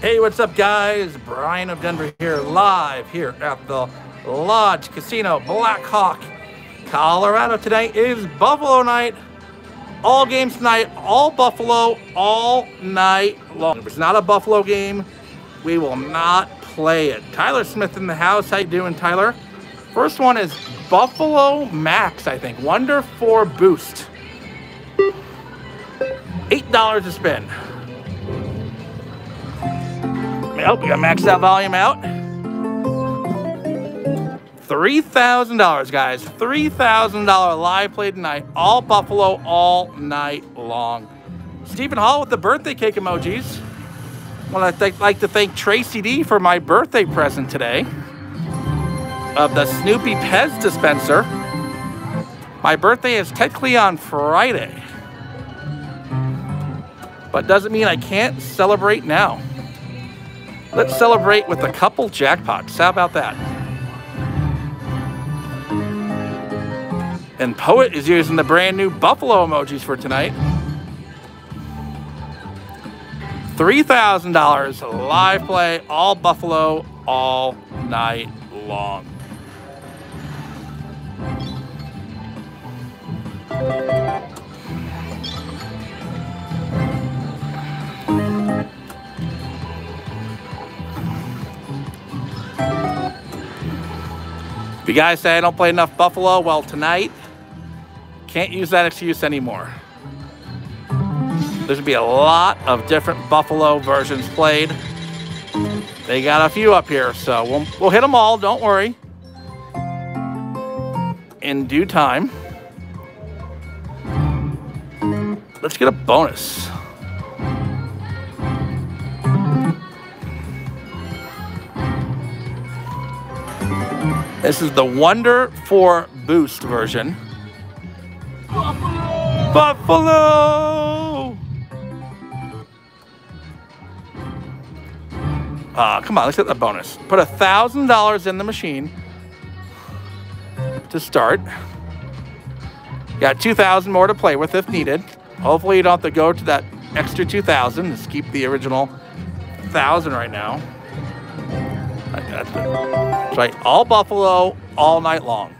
Hey, what's up, guys? Brian of Denver here, live here at the Lodge Casino, Black Hawk, Colorado. Today is Buffalo night. All games tonight, all Buffalo, all night long. If it's not a Buffalo game, we will not play it. Tyler Smith in the house. How you doing, Tyler? First one is Buffalo Max, I think. Wonder 4 Boost. $8 to spend. Oh, we gotta max that volume out. $3,000, guys. $3,000 live play tonight. All Buffalo all night long. Stephen Hall with the birthday cake emojis. Well, I'd like to thank Tracy D for my birthday present today of the Snoopy Pez dispenser. My birthday is technically on Friday, but doesn't mean I can't celebrate now. Let's celebrate with a couple jackpots. How about that? And Poet is using the brand new Buffalo emojis for tonight. $3,000 live play, all Buffalo, all night long. If you guys say I don't play enough Buffalo, well, tonight, can't use that excuse anymore. There's to be a lot of different Buffalo versions played. They got a few up here, so we'll, we'll hit them all, don't worry. In due time. Let's get a bonus. This is the Wonder 4 Boost version. Buffalo! Buffalo! Uh, come on, let's get the bonus. Put a $1,000 in the machine to start. Got 2,000 more to play with if needed. Hopefully you don't have to go to that extra 2,000. Just keep the original 1,000 right now. That's right. All Buffalo, all night long.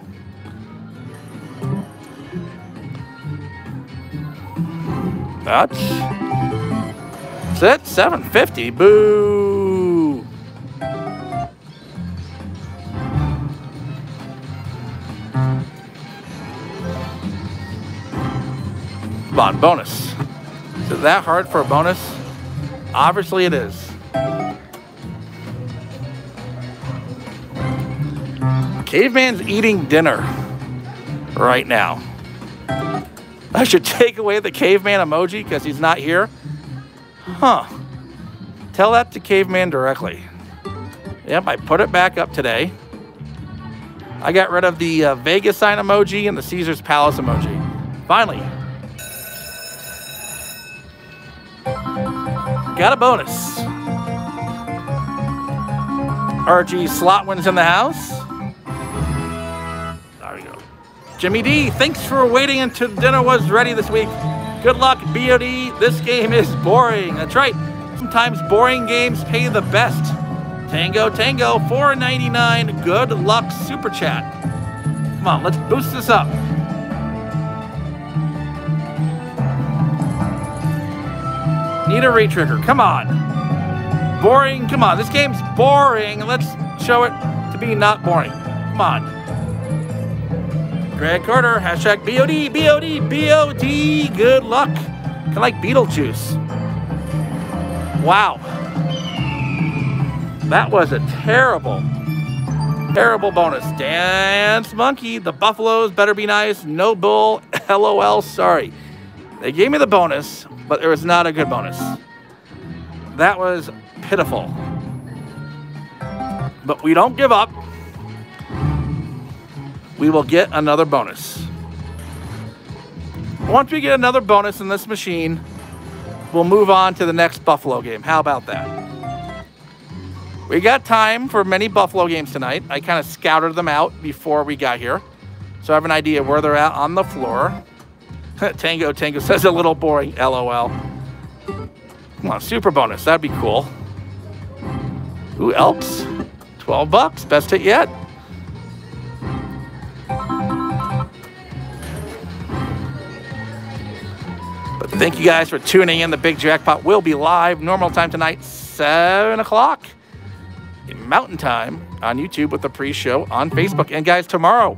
That's, that's it. 750. Boo. Come on, bonus. Is it that hard for a bonus? Obviously it is. Caveman's eating dinner right now. I should take away the caveman emoji because he's not here. Huh. Tell that to caveman directly. Yep, I put it back up today. I got rid of the uh, Vegas sign emoji and the Caesar's Palace emoji. Finally. Got a bonus. RG slot wins in the house. Jimmy D, thanks for waiting until dinner was ready this week. Good luck, BOD. This game is boring. That's right. Sometimes boring games pay the best. Tango Tango, 4.99. Good luck, Super Chat. Come on, let's boost this up. Need a retrigger. Come on. Boring. Come on. This game's boring. Let's show it to be not boring. Come on. Greg Carter, hashtag BOD, BOD, BOD. Good luck. Of like Beetlejuice. Wow. That was a terrible, terrible bonus. Dance Monkey, the Buffaloes better be nice. No bull, LOL, sorry. They gave me the bonus, but it was not a good bonus. That was pitiful. But we don't give up we will get another bonus. Once we get another bonus in this machine, we'll move on to the next Buffalo game. How about that? We got time for many Buffalo games tonight. I kind of scouted them out before we got here. So I have an idea where they're at on the floor. Tango Tango says a little boring, LOL. Come on, super bonus. That'd be cool. Ooh, Elks. 12 bucks. Best hit yet. Thank you guys for tuning in. The Big Jackpot will be live. Normal time tonight, 7 o'clock. Mountain Time on YouTube with the pre-show on Facebook. And guys, tomorrow,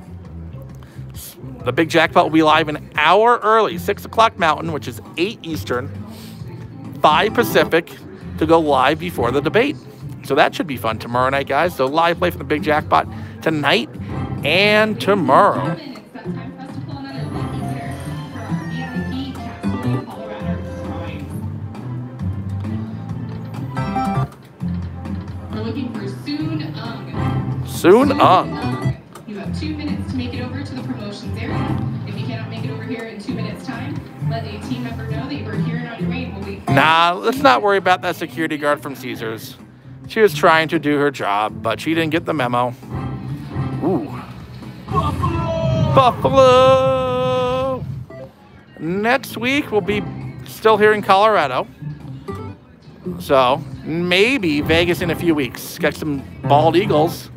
the Big Jackpot will be live an hour early, 6 o'clock Mountain, which is 8 Eastern, 5 Pacific, to go live before the debate. So that should be fun tomorrow night, guys. So live play for the Big Jackpot tonight and tomorrow. Soon Ung. You have two minutes to make it over to the promotions area. If you cannot make it over here in two minutes time, let a team member know that you are here and on your way and we'll wait Nah, let's not worry about that security guard from Caesars. She was trying to do her job, but she didn't get the memo. Ooh. Buffalo! Buffalo! Next week we'll be still here in Colorado. So maybe Vegas in a few weeks. Got some bald eagles.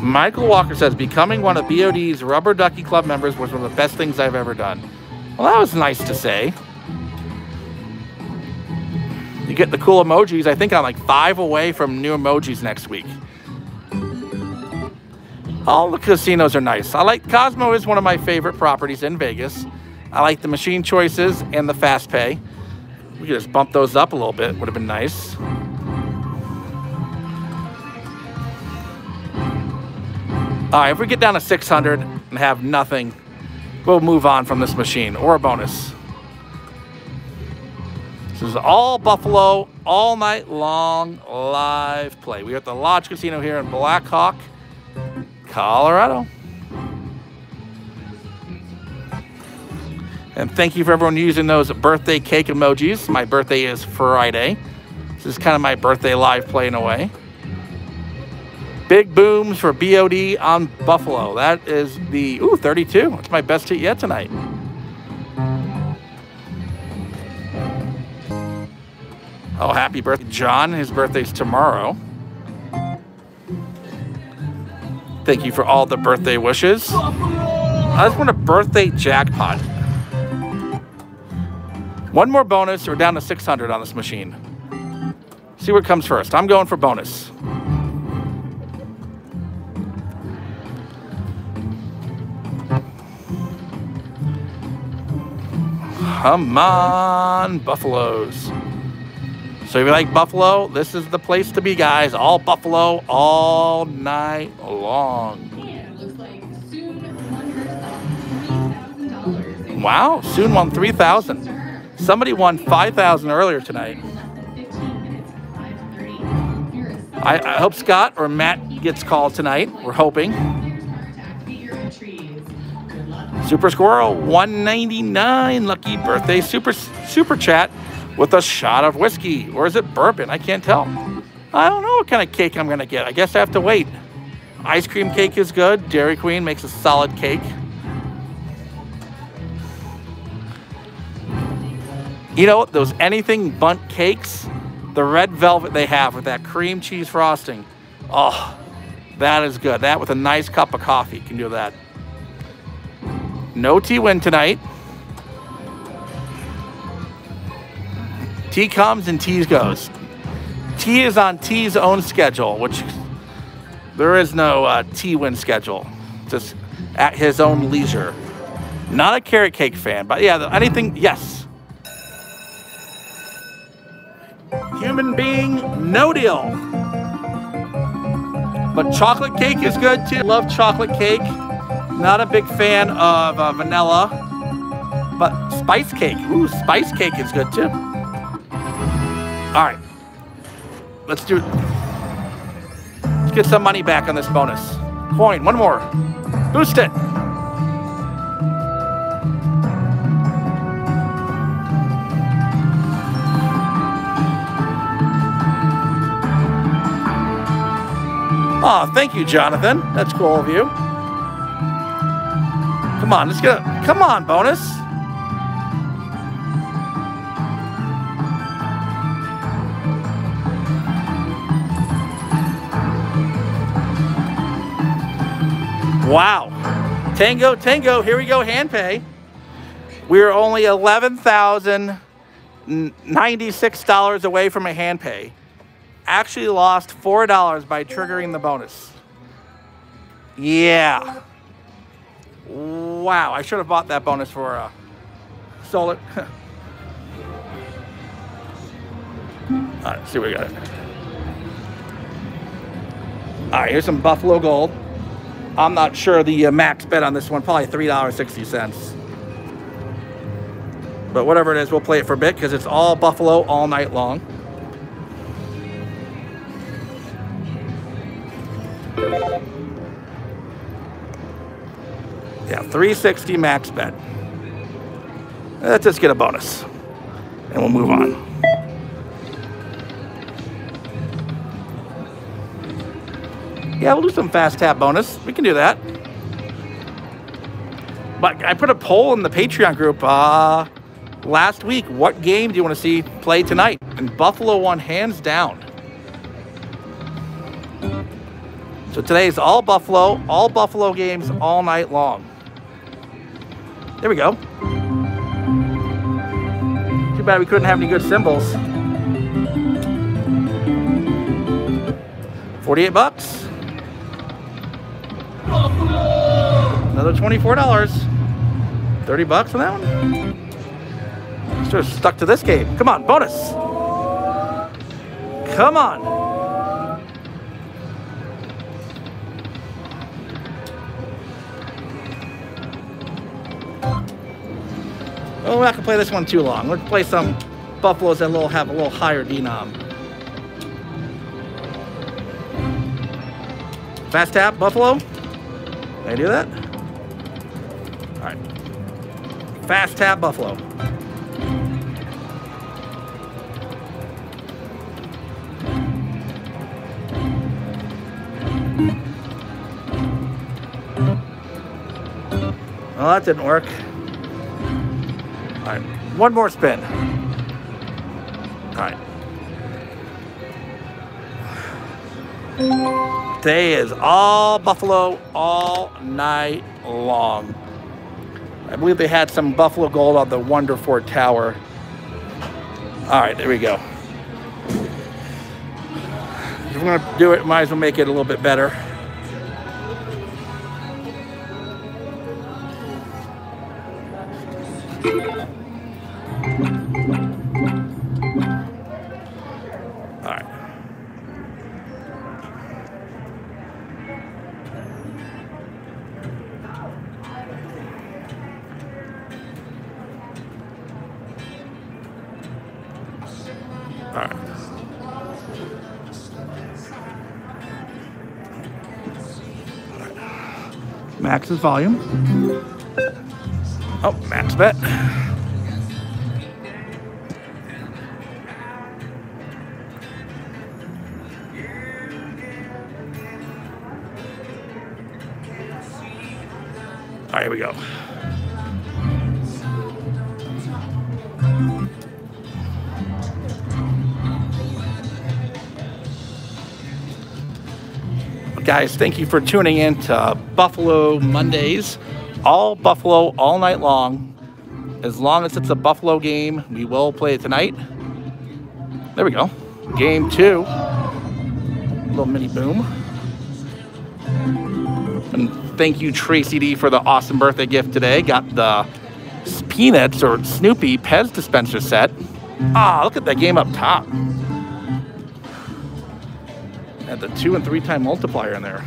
Michael Walker says, becoming one of BOD's Rubber Ducky Club members was one of the best things I've ever done. Well, that was nice to say. You get the cool emojis. I think I'm like five away from new emojis next week. All the casinos are nice. I like Cosmo is one of my favorite properties in Vegas. I like the machine choices and the fast pay. We could just bump those up a little bit. Would have been nice. All right, if we get down to 600 and have nothing, we'll move on from this machine or a bonus. This is all Buffalo, all night long live play. We're at the Lodge Casino here in Black Hawk, Colorado. And thank you for everyone using those birthday cake emojis. My birthday is Friday. This is kind of my birthday live playing away. Big booms for BOD on Buffalo. That is the, ooh, 32. That's my best hit yet tonight. Oh, happy birthday, John. His birthday's tomorrow. Thank you for all the birthday wishes. I just want a birthday jackpot. One more bonus, We're down to 600 on this machine. See what comes first. I'm going for bonus. Come on, Buffaloes. So if you like Buffalo, this is the place to be, guys. All Buffalo, all night long. Wow, soon won 3000 Somebody won 5000 earlier tonight. I, I hope Scott or Matt gets called tonight. We're hoping. Super Squirrel 199 lucky birthday super super chat with a shot of whiskey or is it bourbon? I can't tell. I don't know what kind of cake I'm going to get. I guess I have to wait. Ice cream cake is good. Dairy Queen makes a solid cake. You know, those anything Bundt cakes, the red velvet they have with that cream cheese frosting. Oh, that is good. That with a nice cup of coffee can do that. No tea win tonight. T comes and T goes. T is on T's own schedule, which there is no uh, T win schedule, just at his own leisure. Not a carrot cake fan, but yeah, anything, yes. Human being, no deal. But chocolate cake is good too. Love chocolate cake. Not a big fan of uh, vanilla, but spice cake. Ooh, spice cake is good too. All right, let's do. Let's get some money back on this bonus. Coin, one more. Boost it. Oh, thank you, Jonathan. That's cool of you. Come on, let's get a, come on, bonus. Wow. Tango, Tango, here we go, hand pay. We're only $11,096 away from a hand pay. Actually lost $4 by triggering the bonus. Yeah. Wow, I should have bought that bonus for uh, solar. All right, see what we got. All right, here's some Buffalo Gold. I'm not sure the uh, max bet on this one, probably $3.60. But whatever it is, we'll play it for a bit because it's all Buffalo all night long. Yeah, 360 max bet. Let's just get a bonus. And we'll move on. Yeah, we'll do some fast tap bonus. We can do that. But I put a poll in the Patreon group uh, last week. What game do you want to see play tonight? And Buffalo won hands down. So today is all Buffalo, all Buffalo games all night long. There we go. Too bad we couldn't have any good symbols. 48 bucks. Another $24. 30 bucks for that one? Sort of stuck to this game. Come on, bonus. Come on. Oh, we're not gonna play this one too long. Let's play some buffaloes that will have a little higher denom. Fast tap, buffalo. Can I do that? All right. Fast tap, buffalo. Well, that didn't work. All right, one more spin. All right. Today is all Buffalo all night long. I believe they had some Buffalo Gold on the Wonder 4 Tower. All right, there we go. If we're gonna do it, might as well make it a little bit better. Max's volume. Oh, max bet. Guys, thank you for tuning in to Buffalo Mondays. All Buffalo all night long. As long as it's a Buffalo game, we will play it tonight. There we go. Game two. Little mini boom. And thank you, Tracy D, for the awesome birthday gift today. Got the Peanuts or Snoopy Pez dispenser set. Ah, look at that game up top. Had the two and three time multiplier in there.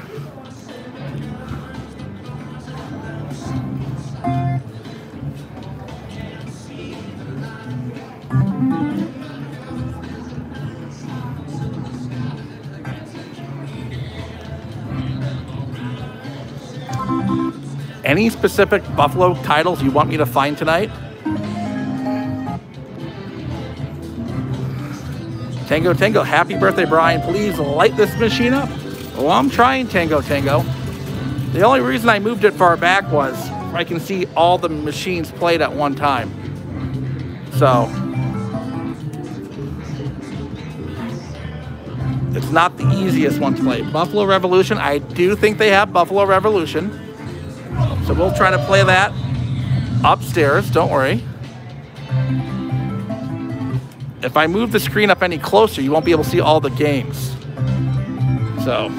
Any specific Buffalo titles you want me to find tonight? Tango Tango, happy birthday, Brian. Please light this machine up. Oh, I'm trying, Tango Tango. The only reason I moved it far back was I can see all the machines played at one time. So, it's not the easiest one to play. Buffalo Revolution, I do think they have Buffalo Revolution. So we'll try to play that upstairs. Don't worry. If I move the screen up any closer, you won't be able to see all the games. So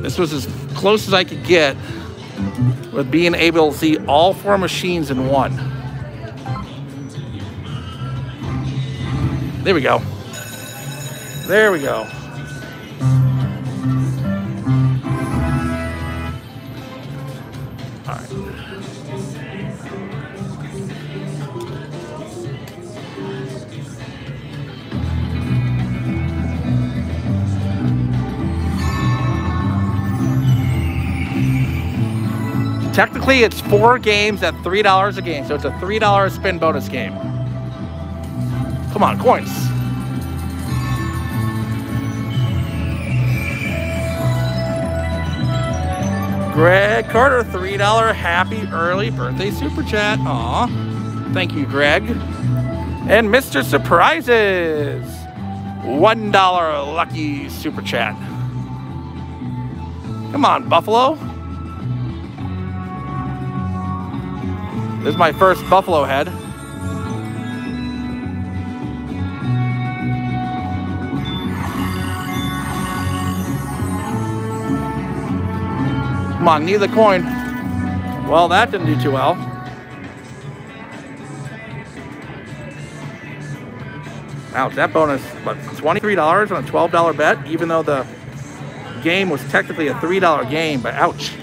this was as close as I could get with being able to see all four machines in one. There we go. There we go. Technically, it's four games at $3 a game, so it's a $3 spin bonus game. Come on, coins. Greg Carter, $3 happy early birthday super chat. Aw. Thank you, Greg. And Mr. Surprises, $1 lucky super chat. Come on, Buffalo. This is my first buffalo head. Come on, need the coin. Well, that didn't do too well. Ouch, that bonus, what, $23 on a $12 bet, even though the game was technically a $3 game, but ouch.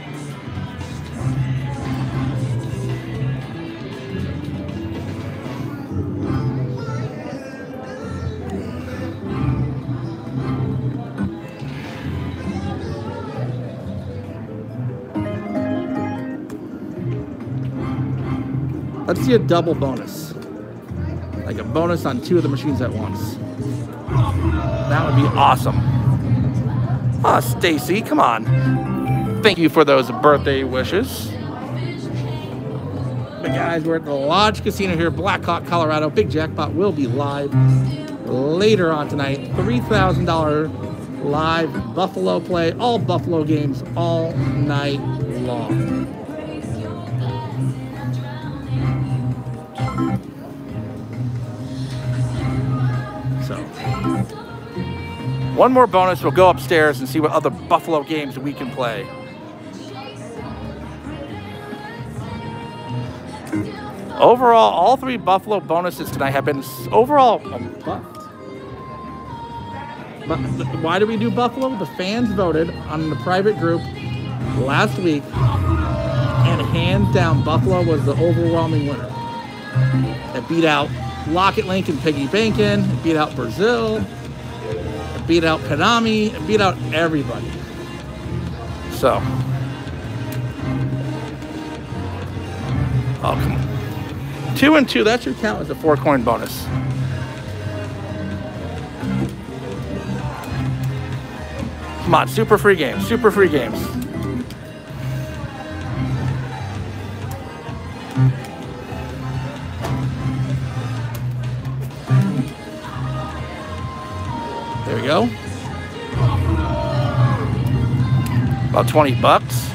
Let's see a double bonus. Like a bonus on two of the machines at once. That would be awesome. Ah, Stacy, come on. Thank you for those birthday wishes. But guys, we're at the Lodge Casino here, Blackhawk, Colorado. Big Jackpot will be live later on tonight. $3,000 live Buffalo play, all Buffalo games all night long. One more bonus. We'll go upstairs and see what other Buffalo games we can play. Overall, all three Buffalo bonuses tonight have been overall um. But why do we do Buffalo? The fans voted on the private group last week, and hands down, Buffalo was the overwhelming winner. It beat out Lock It Link and Piggy Bankin. It beat out Brazil. Beat out Konami. Beat out everybody. So. Oh, come on. Two and two, that should count as a four coin bonus. Come on, super free games, super free games. Go. About 20 bucks.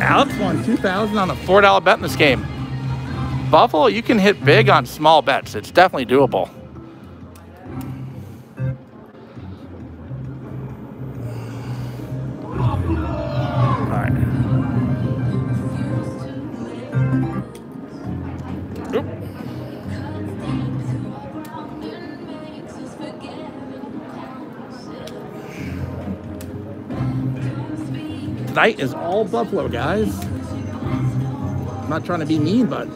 Alex won 2000 on a $4 bet in this game. Buffalo, you can hit big on small bets. It's definitely doable. Tonight is all Buffalo, guys. I'm not trying to be mean, but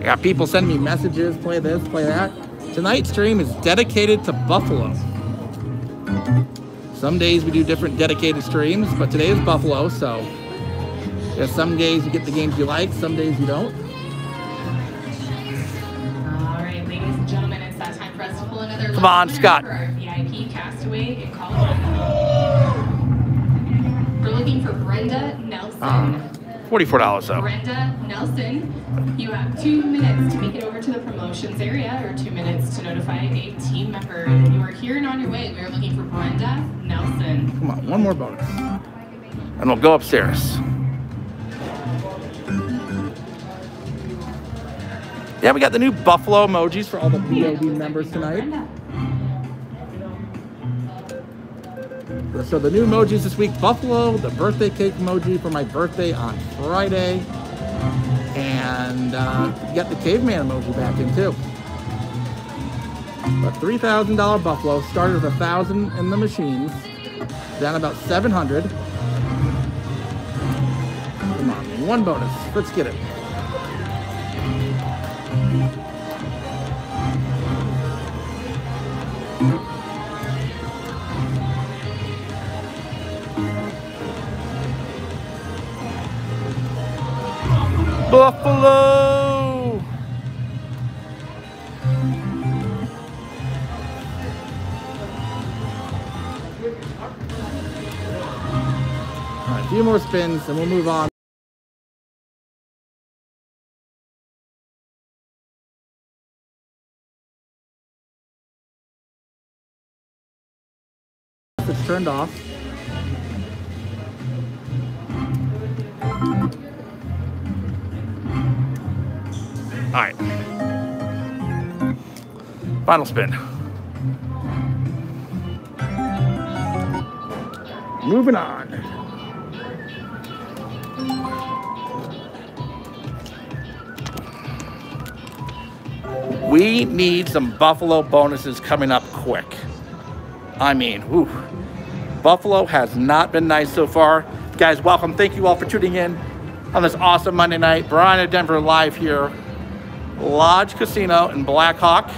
I got people sending me messages, play this, play that. Tonight's stream is dedicated to Buffalo. Some days we do different dedicated streams, but today is Buffalo, so yeah, some days you get the games you like, some days you don't. All right, ladies and gentlemen, it's that time for us to pull another. Come on, Scott. Brenda Nelson. Ah. $44 though. Brenda Nelson, you have two minutes to make it over to the promotions area or two minutes to notify a team member. You are here and on your way. We are looking for Brenda Nelson. Come on, one more bonus. And we'll go upstairs. Yeah, we got the new Buffalo emojis for all the BOD members tonight. So the new emojis this week, Buffalo, the birthday cake emoji for my birthday on Friday. And uh, got the caveman emoji back in too. But $3,000 Buffalo started with a 1000 in the machines, down about 700. Come on, one bonus. Let's get it. Buffalo! Right, a few more spins and we'll move on. It's turned off. All right. Final spin. Moving on. We need some Buffalo bonuses coming up quick. I mean, whew. Buffalo has not been nice so far. Guys, welcome. Thank you all for tuning in on this awesome Monday night. Brian of Denver live here. Lodge Casino in Blackhawk.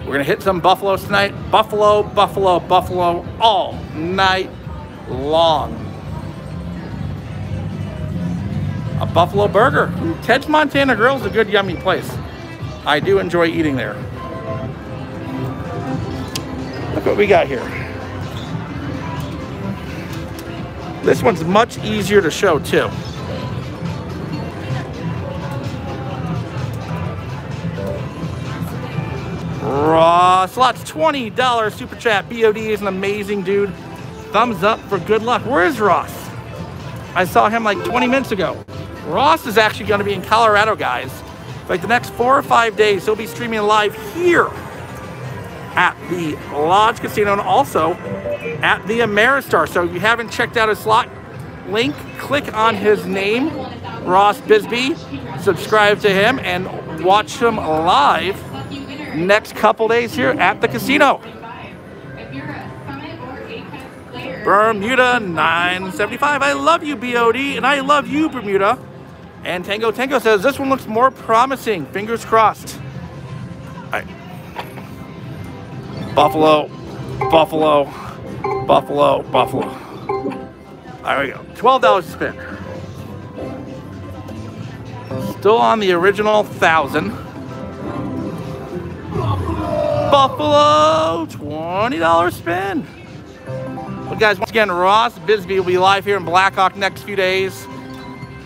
We're gonna hit some Buffaloes tonight. Buffalo, Buffalo, Buffalo all night long. A Buffalo burger. Ted's Montana Grill is a good, yummy place. I do enjoy eating there. Look what we got here. This one's much easier to show too. Raw slots $20 super chat. BOD is an amazing dude. Thumbs up for good luck. Where is Ross? I saw him like 20 minutes ago. Ross is actually going to be in Colorado, guys. Like the next four or five days, he'll be streaming live here at the Lodge Casino and also at the Ameristar. So if you haven't checked out his slot link, click on his name, Ross Bisbee. Subscribe to him and watch him live next couple days here at the casino. Bermuda 975. I love you, BOD, and I love you, Bermuda. And Tango Tango says this one looks more promising. Fingers crossed. Buffalo, Buffalo, Buffalo, Buffalo. There we go. $12 to spin. Still on the original thousand. Buffalo, $20 spin. Well, guys, once again, Ross Bisbee will be live here in Blackhawk next few days.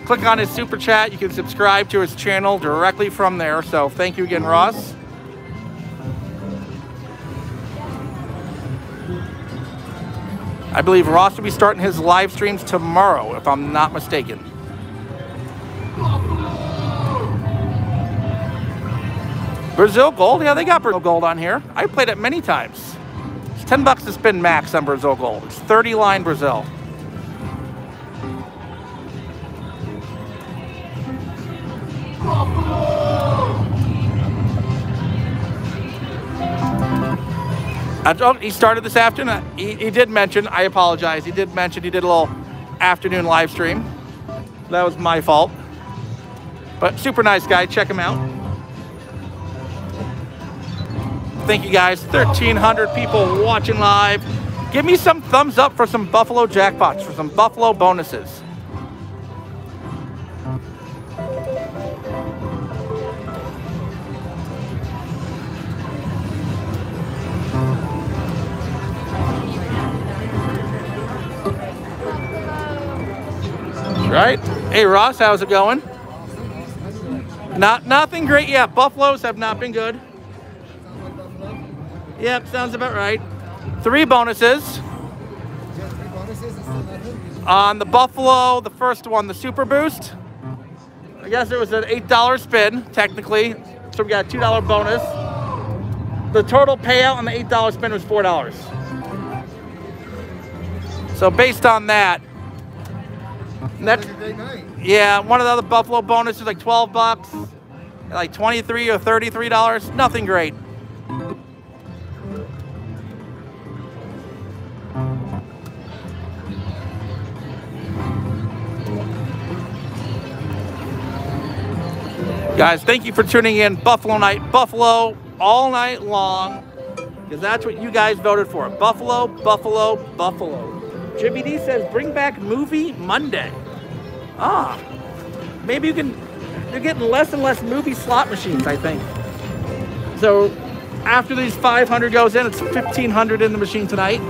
Click on his super chat. You can subscribe to his channel directly from there. So thank you again, Ross. I believe Ross will be starting his live streams tomorrow, if I'm not mistaken. Brazil Gold? Yeah, they got Brazil Gold on here. I played it many times. It's 10 bucks to spin max on Brazil Gold. It's 30 line Brazil. He started this afternoon. He, he did mention, I apologize, he did mention he did a little afternoon live stream. That was my fault. But super nice guy. Check him out. Thank you guys. 1,300 people watching live. Give me some thumbs up for some Buffalo jackpots, for some Buffalo bonuses. Right? Hey Ross, how's it going? Not nothing great yet. Buffaloes have not been good. Yep, sounds about right. Three bonuses. On the Buffalo, the first one, the Super Boost. I guess it was an $8 spin, technically. So we got a $2 bonus. The total payout on the $8 spin was $4. So based on that, that's, yeah, one of the other Buffalo bonuses like 12 bucks, like 23 or $33. Nothing great. Guys, thank you for tuning in. Buffalo Night, Buffalo all night long, because that's what you guys voted for. Buffalo, Buffalo, Buffalo. Jimmy D says, bring back movie Monday. Ah, maybe you can, you're getting less and less movie slot machines, I think. So after these 500 goes in, it's 1,500 in the machine tonight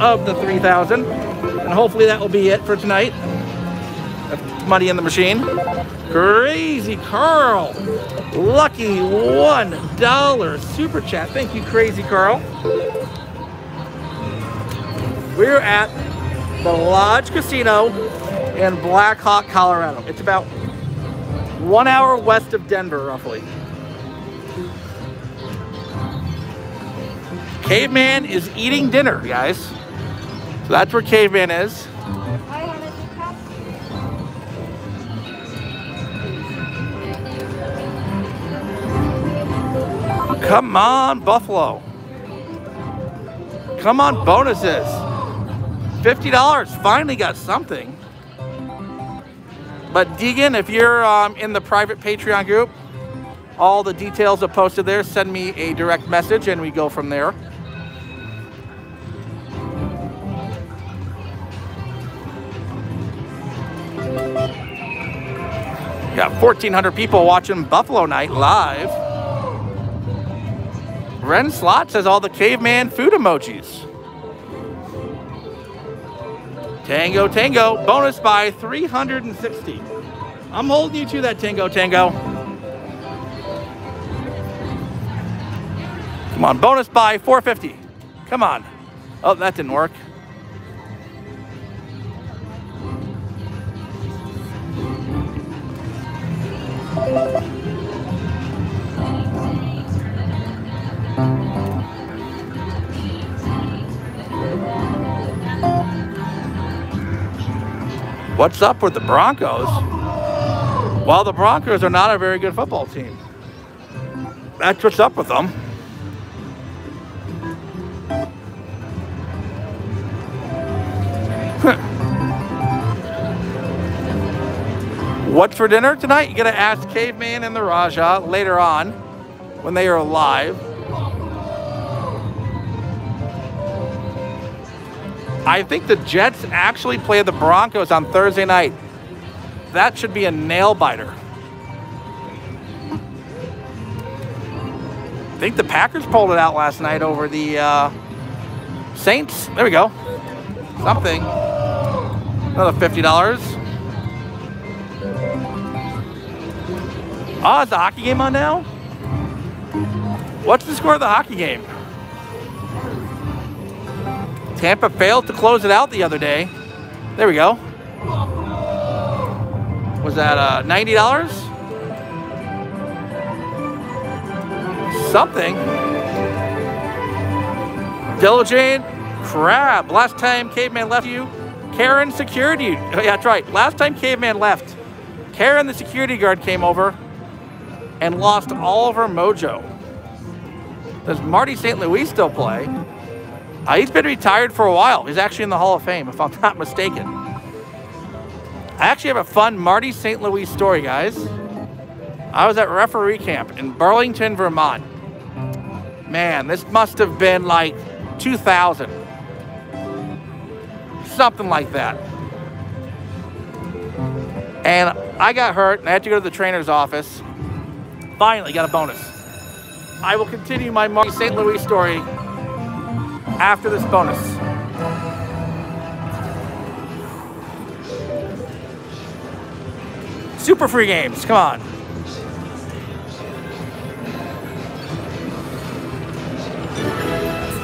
of the 3,000. And hopefully that will be it for tonight. Money in the machine. Crazy Carl. Lucky $1 super chat. Thank you, Crazy Carl. We're at the Lodge Casino in Black Hawk, Colorado. It's about one hour west of Denver, roughly. Caveman is eating dinner, guys. So that's where Caveman is. Come on, Buffalo. Come on, bonuses. $50, finally got something. But Deegan, if you're um, in the private Patreon group, all the details are posted there. Send me a direct message and we go from there. Got 1,400 people watching Buffalo Night live. Ren Slot says all the caveman food emojis. Tango Tango, bonus by 360. I'm holding you to that Tango Tango. Come on, bonus by 450. Come on. Oh, that didn't work. What's up with the Broncos? Well, the Broncos are not a very good football team. That's what's up with them. What's for dinner tonight? You gotta ask Caveman and the Raja later on when they are live. I think the Jets actually play the Broncos on Thursday night. That should be a nail biter. I think the Packers pulled it out last night over the uh, Saints. There we go. Something. Another $50. Oh, is the hockey game on now? What's the score of the hockey game? Tampa failed to close it out the other day. There we go. Was that uh, $90? Something. Diligent Crap. Last time Caveman left you, Karen security. Oh, yeah, that's right. Last time Caveman left, Karen the security guard came over and lost all of her mojo. Does Marty St. Louis still play? Uh, he's been retired for a while. He's actually in the Hall of Fame, if I'm not mistaken. I actually have a fun Marty St. Louis story, guys. I was at referee camp in Burlington, Vermont. Man, this must have been like 2000. Something like that. And I got hurt and I had to go to the trainer's office. Finally got a bonus. I will continue my Marty St. Louis story after this bonus. Super free games. Come on.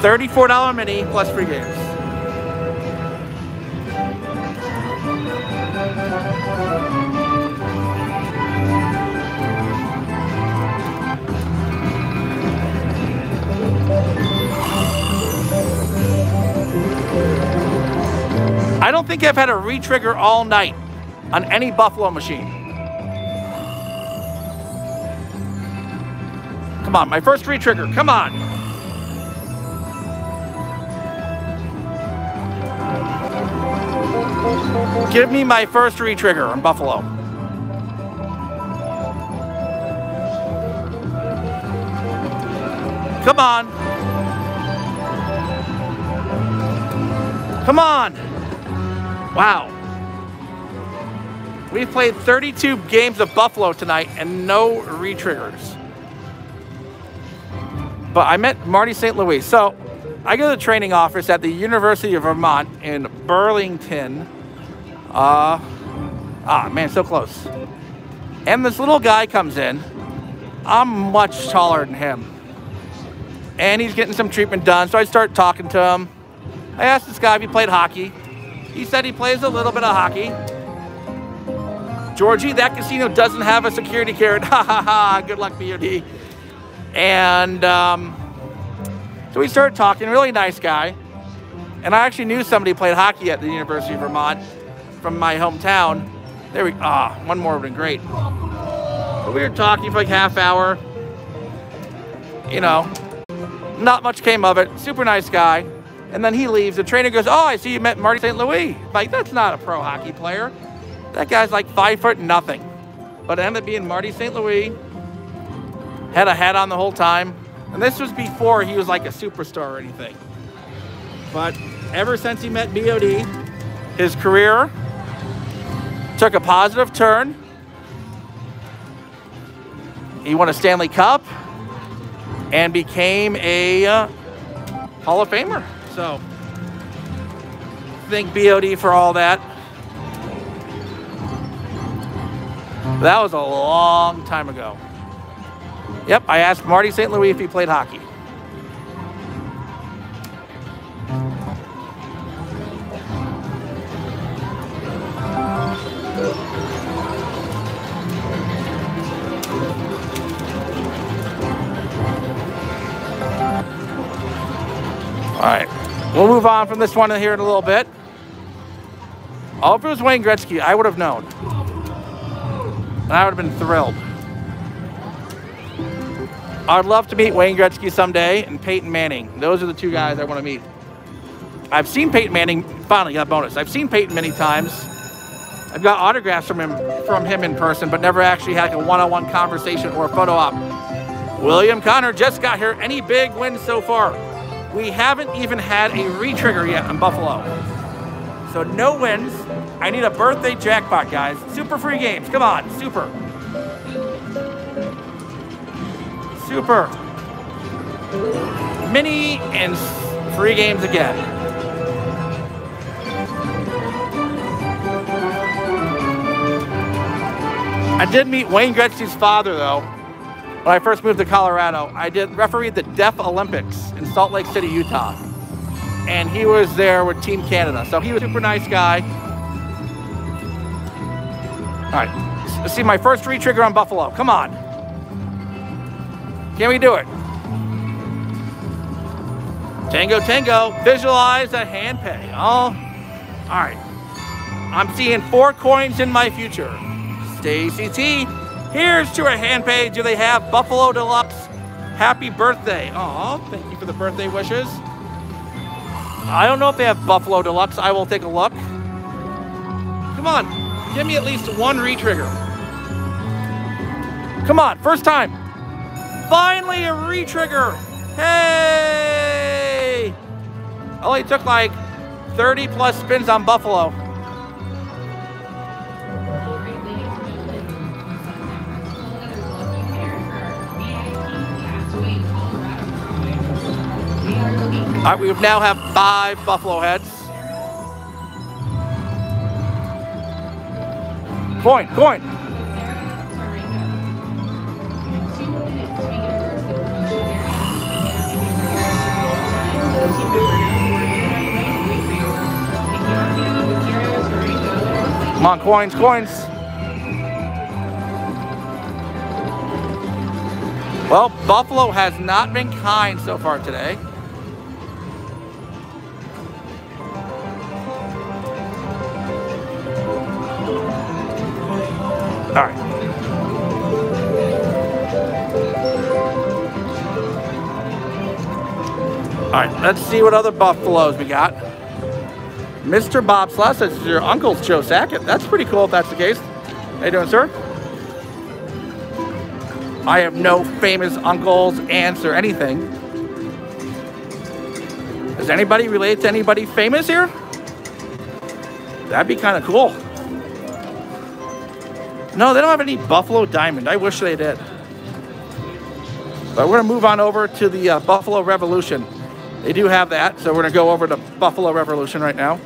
$34 mini plus free games. I don't think I've had a retrigger all night on any Buffalo machine. Come on, my first retrigger, come on. Give me my first retrigger on Buffalo. Come on. Come on. Wow. We've played 32 games of Buffalo tonight and no retriggers. But I met Marty St. Louis. So I go to the training office at the University of Vermont in Burlington. Uh, ah, man, so close. And this little guy comes in. I'm much taller than him. And he's getting some treatment done. So I start talking to him. I asked this guy if he played hockey. He said he plays a little bit of hockey. Georgie, that casino doesn't have a security card. Ha ha ha. Good luck, BOD. And um, so we started talking. Really nice guy. And I actually knew somebody played hockey at the University of Vermont from my hometown. There we ah, one more would have been great. But we were talking for like half hour. You know, not much came of it. Super nice guy. And then he leaves. The trainer goes, Oh, I see you met Marty St. Louis. Like, that's not a pro hockey player. That guy's like five foot nothing. But it ended up being Marty St. Louis. Had a hat on the whole time. And this was before he was like a superstar or anything. But ever since he met BOD, his career took a positive turn. He won a Stanley Cup and became a uh, Hall of Famer. So, thank BOD for all that. That was a long time ago. Yep, I asked Marty St. Louis if he played hockey. On from this one here in a little bit. Oh, if it was Wayne Gretzky, I would have known. And I would have been thrilled. I'd love to meet Wayne Gretzky someday and Peyton Manning. Those are the two guys I want to meet. I've seen Peyton Manning, finally got a bonus. I've seen Peyton many times. I've got autographs from him from him in person, but never actually had a one-on-one conversation or a photo op. William Connor just got here. Any big wins so far? We haven't even had a retrigger yet in Buffalo. So no wins. I need a birthday jackpot, guys. Super free games. Come on, super. Super. Mini and free games again. I did meet Wayne Gretzky's father, though, when I first moved to Colorado. I did referee the Deaf Olympics in Salt Lake City, Utah. And he was there with Team Canada. So he was a super nice guy. All right, let's see my first retrigger on Buffalo. Come on. Can we do it? Tango, tango. Visualize a hand pay. Oh, all right. I'm seeing four coins in my future. Stacy T. Here's to a hand pay. Do they have Buffalo Deluxe? Happy birthday. Oh, thank you for the birthday wishes. I don't know if they have Buffalo Deluxe. I will take a look. Come on. Give me at least one retrigger. Come on. First time. Finally a retrigger. Hey! Only took like 30 plus spins on Buffalo. All right, we now have five buffalo heads. Coin, coin. Come on, coins, coins. Well, Buffalo has not been kind so far today. All right, let's see what other Buffaloes we got. Mr. Bob this is your uncle's Joe Sackett. That's pretty cool if that's the case. How you doing, sir? I have no famous uncles, aunts, or anything. Does anybody relate to anybody famous here? That'd be kind of cool. No, they don't have any Buffalo Diamond. I wish they did. But we're gonna move on over to the uh, Buffalo Revolution. They do have that, so we're gonna go over to Buffalo Revolution right now.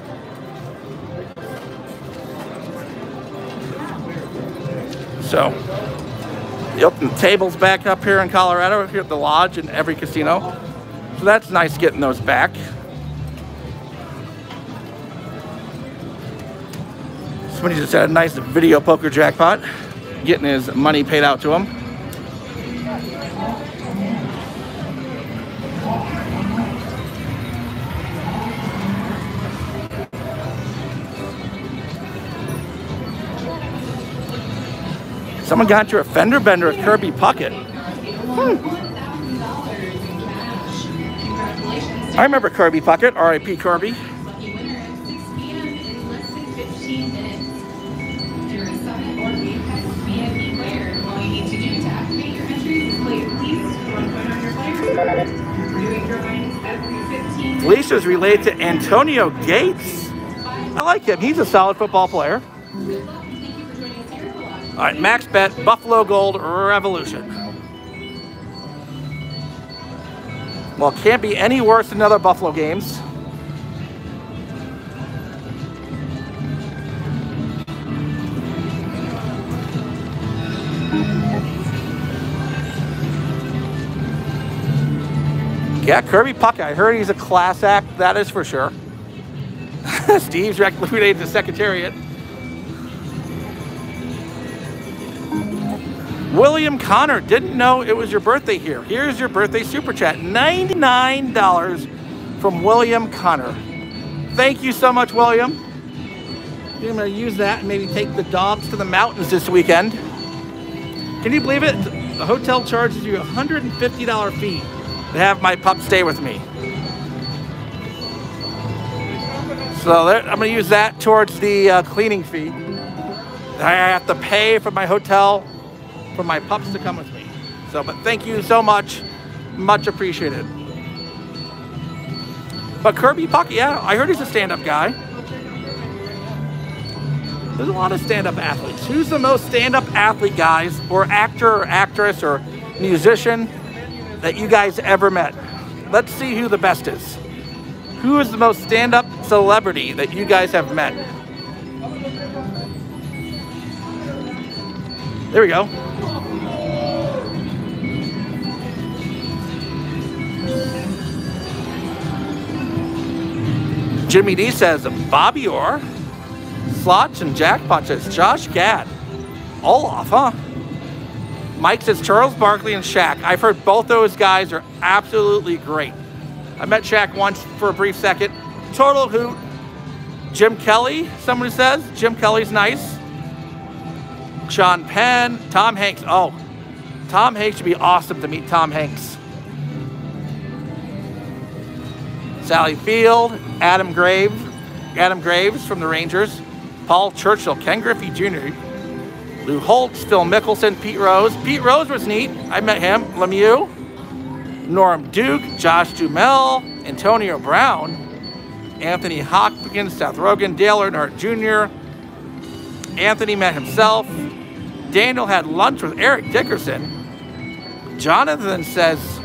So, yep, the tables back up here in Colorado, here at the lodge and every casino. So that's nice getting those back. Somebody just had a nice video poker jackpot, getting his money paid out to him. Someone got you a fender bender at Kirby Puckett. Hmm. I remember Kirby Puckett, R.I.P. Kirby. Lucky winner at 6 p.m. in less than 15 minutes. If you're a Summit or Apex VIP player, all you need to do to activate your entries is play Please one point on your player card. We're doing drawings every 15 minutes. Felicia's related to Antonio Gates. I like him. He's a solid football player. All right, max bet Buffalo Gold Revolution. Well, can't be any worse than other Buffalo games. Yeah, Kirby Puckett. I heard he's a class act. That is for sure. Steve's liquidated the Secretariat. William Connor didn't know it was your birthday here. Here's your birthday super chat $99 from William Connor. Thank you so much, William. I'm going to use that and maybe take the dogs to the mountains this weekend. Can you believe it? The hotel charges you $150 fee to have my pup stay with me. So there, I'm going to use that towards the uh, cleaning fee. I have to pay for my hotel for my pups to come with me. So, but thank you so much. Much appreciated. But Kirby Puck, yeah, I heard he's a stand-up guy. There's a lot of stand-up athletes. Who's the most stand-up athlete, guys, or actor or actress or musician that you guys ever met? Let's see who the best is. Who is the most stand-up celebrity that you guys have met? There we go. Jimmy D says Bobby Orr. Slots and Jackpot says Josh Gad. Olaf, huh? Mike says Charles Barkley and Shaq. I've heard both those guys are absolutely great. I met Shaq once for a brief second. Total hoot. Jim Kelly, somebody says. Jim Kelly's nice. Sean Penn, Tom Hanks. Oh, Tom Hanks should be awesome to meet Tom Hanks. Sally Field, Adam Grave, Adam Graves from the Rangers, Paul Churchill, Ken Griffey Jr., Lou Holtz, Phil Mickelson, Pete Rose. Pete Rose was neat. I met him. Lemieux, Norm Duke, Josh Duhamel, Antonio Brown, Anthony Hopkins, Seth Rogen, Dale Earnhardt Jr., Anthony met himself. Daniel had lunch with Eric Dickerson. Jonathan says,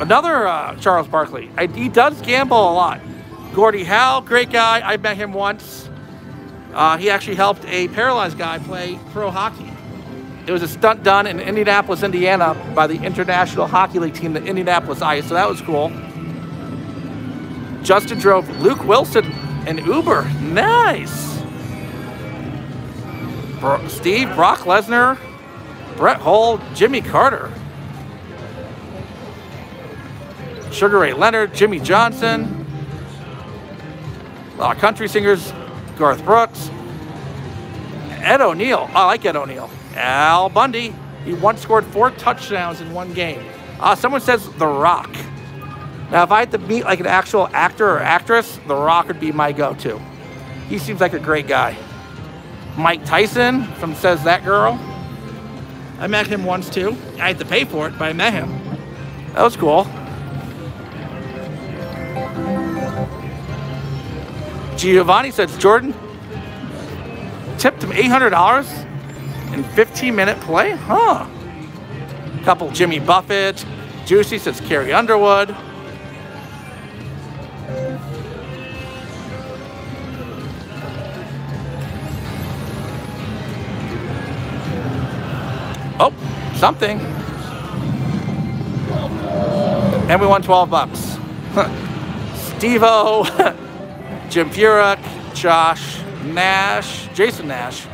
another uh, Charles Barkley. I, he does gamble a lot. Gordie Howe, great guy. I met him once. Uh, he actually helped a paralyzed guy play pro hockey. It was a stunt done in Indianapolis, Indiana by the International Hockey League team, the Indianapolis Ice, so that was cool. Justin drove Luke Wilson An Uber. Nice. Bro- Steve, Brock Lesnar, Brett Hull, Jimmy Carter. Sugar Ray Leonard, Jimmy Johnson. A lot of country singers, Garth Brooks. Ed O'Neill. I like Ed O'Neill. Al Bundy. He once scored four touchdowns in one game. Uh, someone says The Rock. Now, if I had to meet like an actual actor or actress, The Rock would be my go-to. He seems like a great guy. Mike Tyson from Says That Girl. I met him once too. I had to pay for it, but I met him. That was cool. Giovanni says Jordan tipped him $800 in 15 minute play? Huh. Couple Jimmy Buffett. Juicy says Carrie Underwood. Oh, something. And we won 12 bucks. Steve-O, Jim Furyk, Josh Nash, Jason Nash,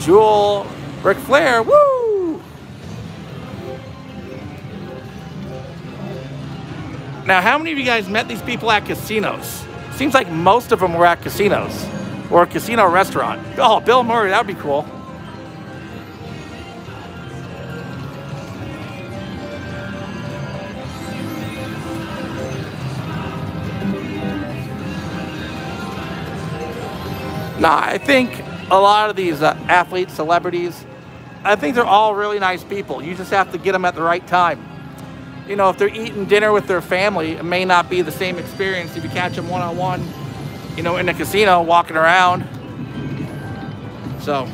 Jewel, Ric Flair, woo! Now, how many of you guys met these people at casinos? Seems like most of them were at casinos or a casino restaurant. Oh, Bill Murray, that would be cool. Nah, I think a lot of these uh, athletes, celebrities, I think they're all really nice people. You just have to get them at the right time. You know, if they're eating dinner with their family, it may not be the same experience if you catch them one on one, you know, in a casino walking around. So,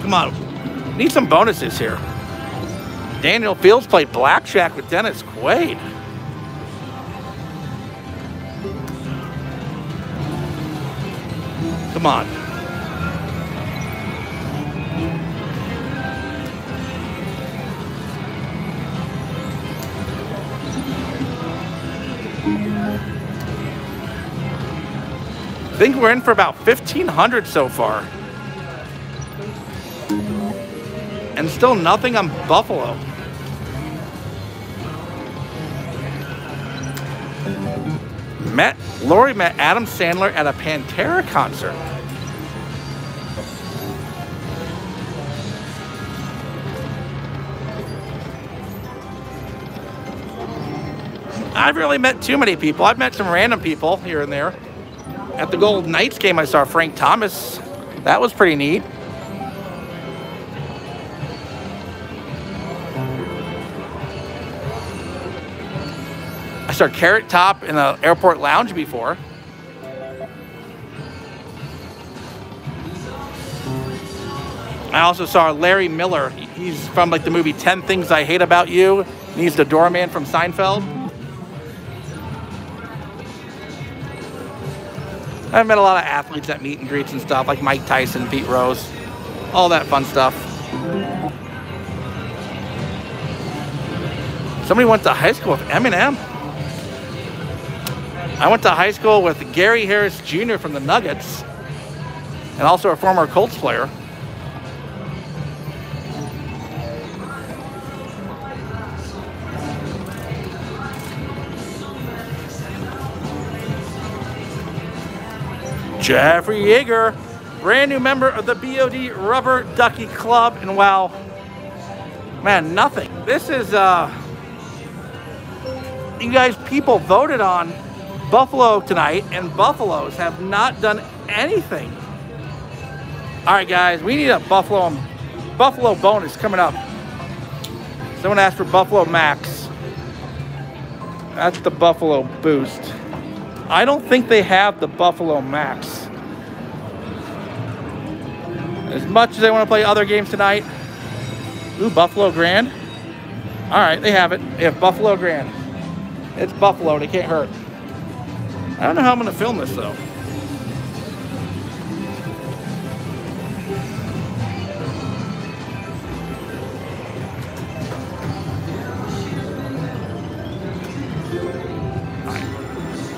come on, need some bonuses here. Daniel Fields played blackjack with Dennis Quaid. Come on. I think we're in for about 1500 so far. And still nothing on Buffalo. Met Lori met Adam Sandler at a Pantera concert. I've really met too many people. I've met some random people here and there. At the Gold Knights game, I saw Frank Thomas. That was pretty neat. Saw Carrot Top in the airport lounge before. I also saw Larry Miller. He's from like the movie 10 Things I Hate About You. He's the doorman from Seinfeld. I've met a lot of athletes at meet and greets and stuff, like Mike Tyson, Pete Rose, all that fun stuff. Somebody went to high school with Eminem. I went to high school with Gary Harris Jr. from the Nuggets, and also a former Colts player. Jeffrey Yeager, brand new member of the BOD Rubber Ducky Club. And wow, man, nothing. This is, uh, you guys, people voted on Buffalo tonight, and Buffaloes have not done anything. All right, guys, we need a Buffalo Buffalo bonus coming up. Someone asked for Buffalo Max. That's the Buffalo Boost. I don't think they have the Buffalo Max. As much as they want to play other games tonight. Ooh, Buffalo Grand. All right, they have it. They have Buffalo Grand. It's Buffalo. They can't hurt. I don't know how I'm going to film this, though.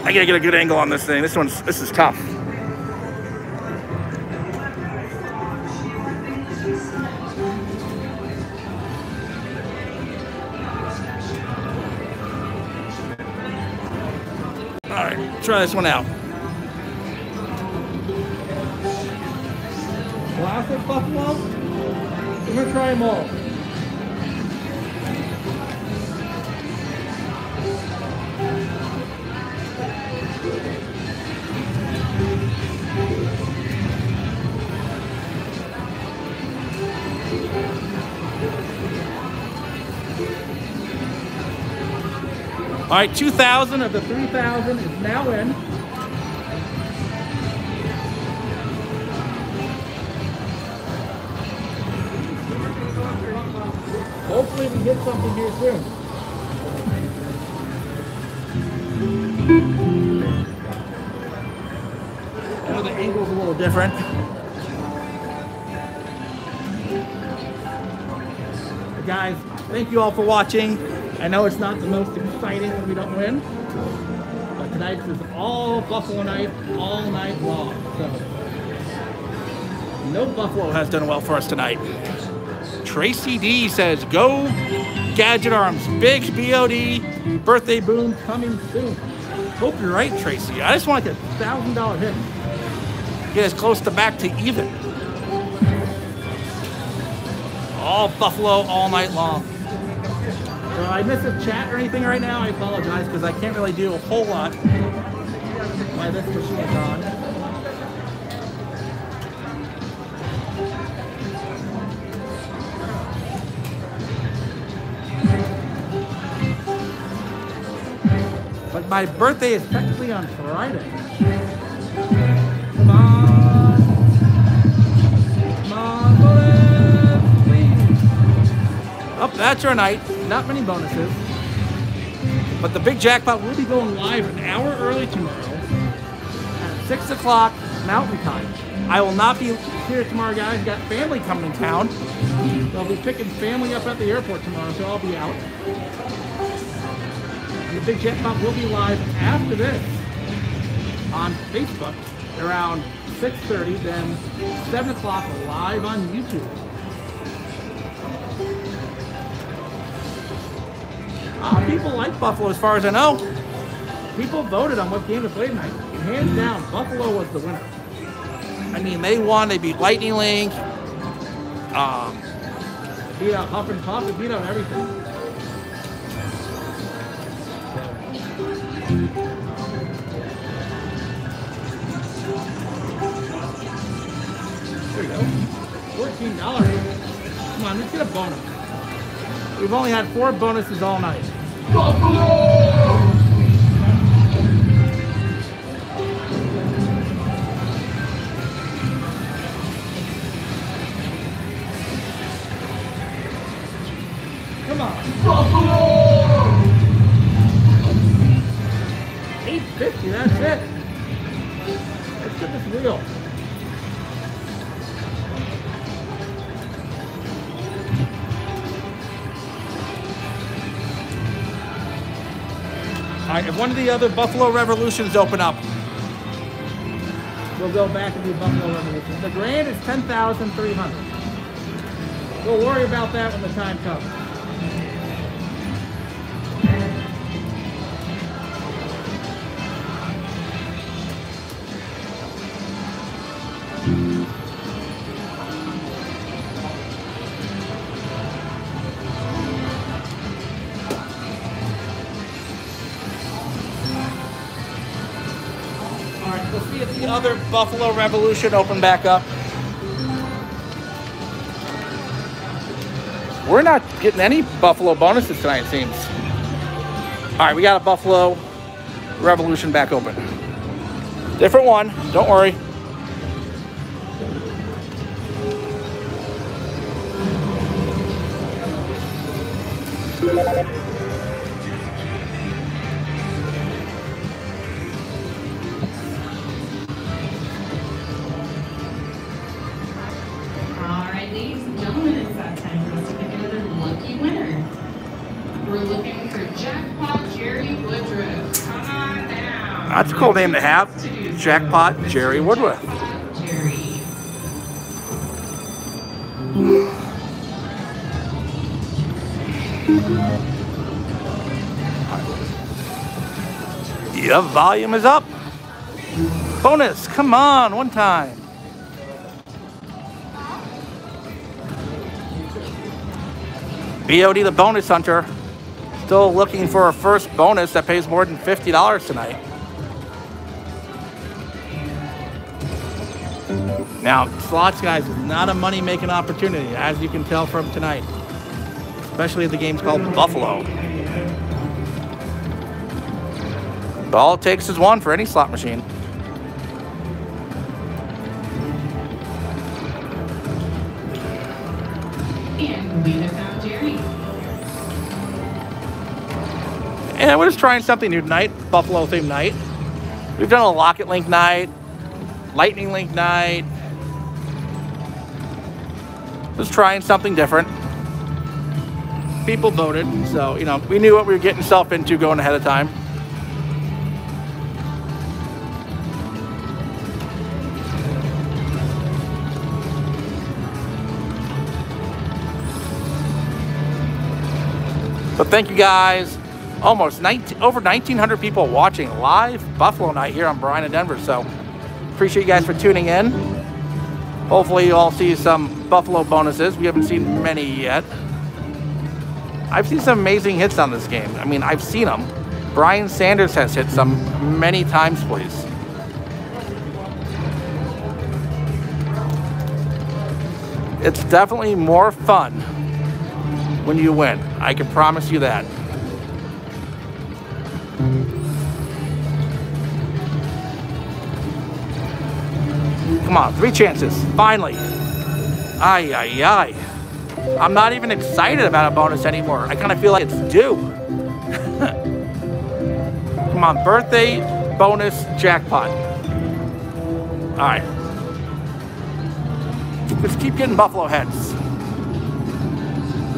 I gotta get a good angle on this thing. This one's this is tough. Try this one out. Classic buffalo. We're gonna try them all. All right, 2,000 of the 3,000 is now in. Hopefully we get something here soon. I know the angle's a little different. Guys, thank you all for watching. I know it's not the most exciting when we don't win, but tonight is all Buffalo night, all night long. So, no Buffalo has done well for us tonight. Tracy D says, "Go Gadget Arms, big BOD, birthday boom coming soon." Hope you're right, Tracy. I just want like a thousand dollar hit. Get as close to back to even. All Buffalo all night long. So I missed a chat or anything right now. I apologize because I can't really do a whole lot while this machine is on. But my birthday is technically on Friday. Come on. Come please. Oh, that's your night. Not many bonuses. But the big jackpot will be going live an hour early tomorrow at 6 o'clock Mountain Time. I will not be here tomorrow, guys. Got family coming in town. They'll be picking family up at the airport tomorrow, so I'll be out. And the big jackpot will be live after this on Facebook around 6.30, then 7 o'clock live on YouTube. People like Buffalo as far as I know. People voted on what game to play tonight. Hands down, Buffalo was the winner. I mean, they won. They beat Lightning Link. Um, beat out Huff and Puff. They beat out everything. There you go. Fourteen dollars. Come on, let's get a bonus. We've only had four bonuses all night. Come one of the other Buffalo Revolutions open up, we'll go back and do Buffalo Revolution. The grand is 10300 We'll worry about that when the time comes. The other Buffalo Revolution open back up. We're not getting any Buffalo bonuses tonight, it seems. All right, we got a Buffalo Revolution back open. Different one, don't worry. All cool name to have. Jackpot Jerry Woodworth. The volume is up. Bonus, come on, one time. BOD the bonus hunter. Still looking for a first bonus that pays more than $50 tonight. Now, slots, guys, is not a money making opportunity, as you can tell from tonight. Especially the game's called Buffalo. All it takes is one for any slot machine. And we have found Jerry. And we're just trying something new tonight, Buffalo themed night. We've done a Lock It Link night, Lightning Link night. Just trying something different. People voted, so you know we knew what we were getting ourselves into going ahead of time. But thank you guys. Almost 19, over 1,900 people watching live Buffalo night here on Brian Of Denver. So appreciate you guys for tuning in. Hopefully you all see some Buffalo bonuses. We haven't seen many yet. I've seen some amazing hits on this game. I mean, I've seen them. Brian Sanders has hit some many times, please. It's definitely more fun when you win. I can promise you that. Come on, three chances. Finally. Ay, ay, ay. I'm not even excited about a bonus anymore. I kind of feel like it's due. Come on, birthday bonus jackpot. All right. Just keep getting buffalo heads.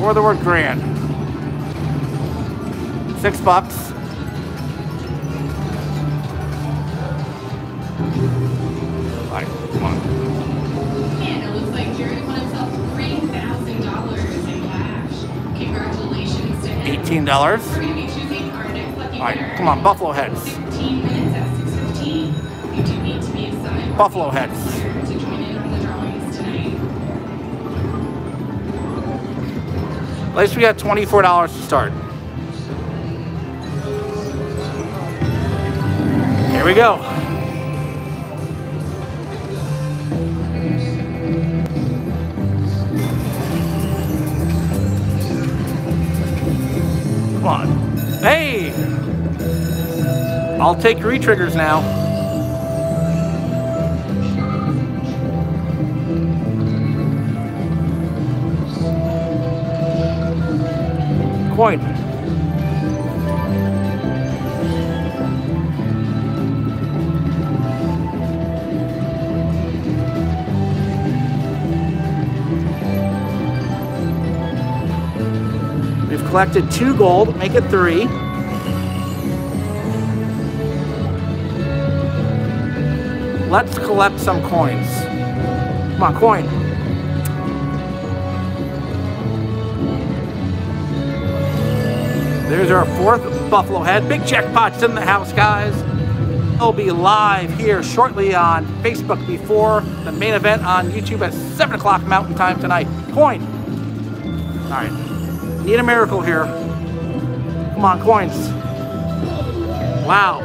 Or the word grand. Six bucks. 6:15. You do need to be assigned Buffalo heads. on drawings tonight. At least we got twenty-four dollars to start. Here we go. I'll take re-triggers now. Coin. We've collected two gold, make it three. Let's collect some coins. Come on, coin. There's our fourth Buffalo head. Big jackpots in the house, guys. It'll be live here shortly on Facebook before the main event on YouTube at 7 o'clock Mountain Time tonight. Coin. All right. Need a miracle here. Come on, coins. Wow.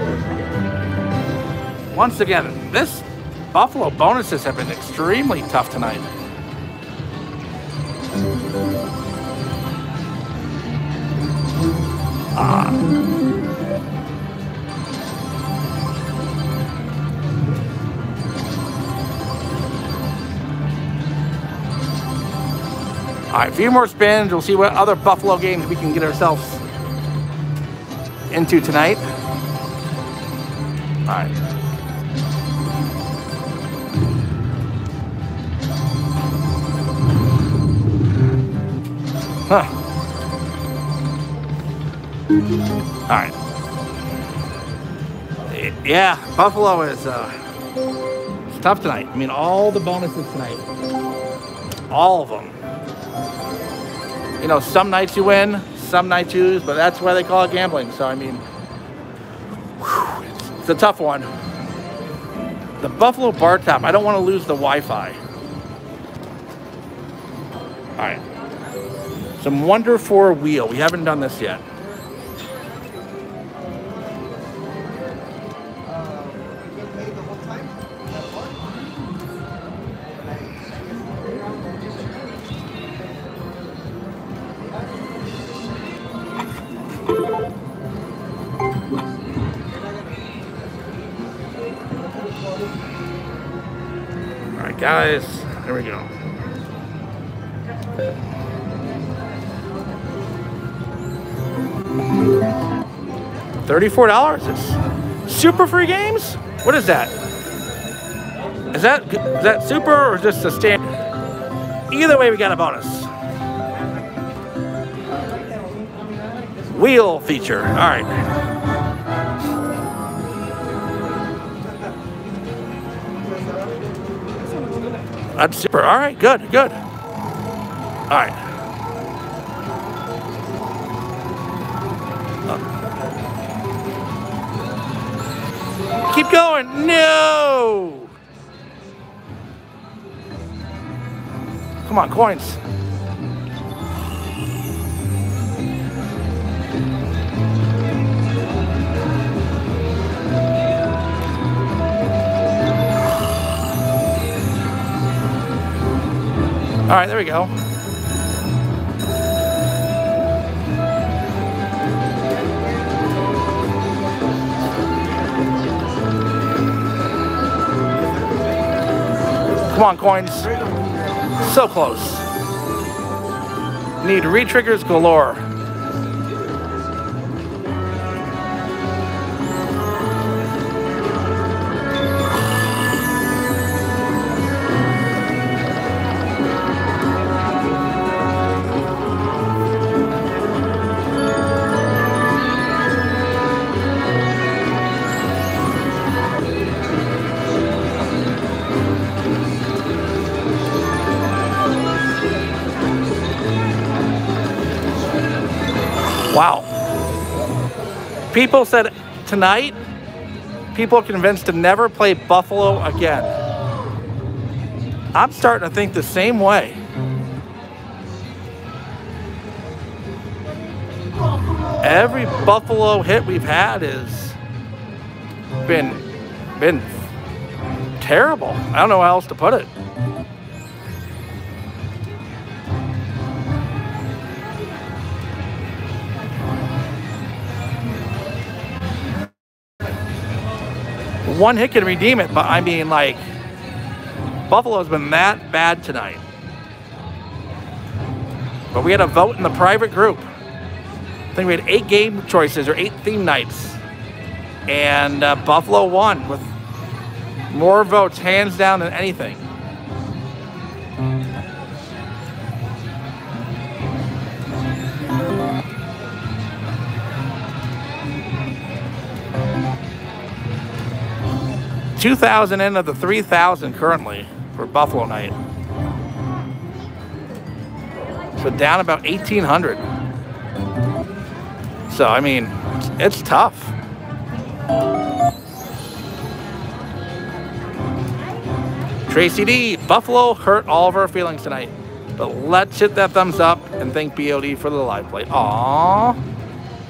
Once again, this Buffalo bonuses have been extremely tough tonight. Ah. All right, a few more spins. We'll see what other Buffalo games we can get ourselves into tonight. All right. Huh. All right. Yeah, Buffalo is uh, it's tough tonight. I mean, all the bonuses tonight, all of them. You know, some nights you win, some nights you lose, but that's why they call it gambling. So I mean, whew, it's, it's a tough one. The Buffalo bar top. I don't want to lose the Wi-Fi. All right. Some Wonder 4 wheel. We haven't done this yet. $34? Super free games? What is that? Is that is that super or just a standard? Either way, we got a bonus. Wheel feature. All right. I'm super. All right, good, good. All right. No. Come on, coins. All right, there we go. Come on, coins. So close. Need re-triggers galore. People said tonight, people are convinced to never play Buffalo again. I'm starting to think the same way. Every Buffalo hit we've had has been been terrible. I don't know how else to put it. One hit can redeem it, but I mean, like, Buffalo's been that bad tonight. But we had a vote in the private group. I think we had eight game choices or eight theme nights. And uh, Buffalo won with more votes, hands down, than anything. Two thousand in of the three thousand currently for Buffalo night. So down about eighteen hundred. So I mean, it's tough. Tracy D, Buffalo hurt all of our feelings tonight. But let's hit that thumbs up and thank BOD for the live play. Aww.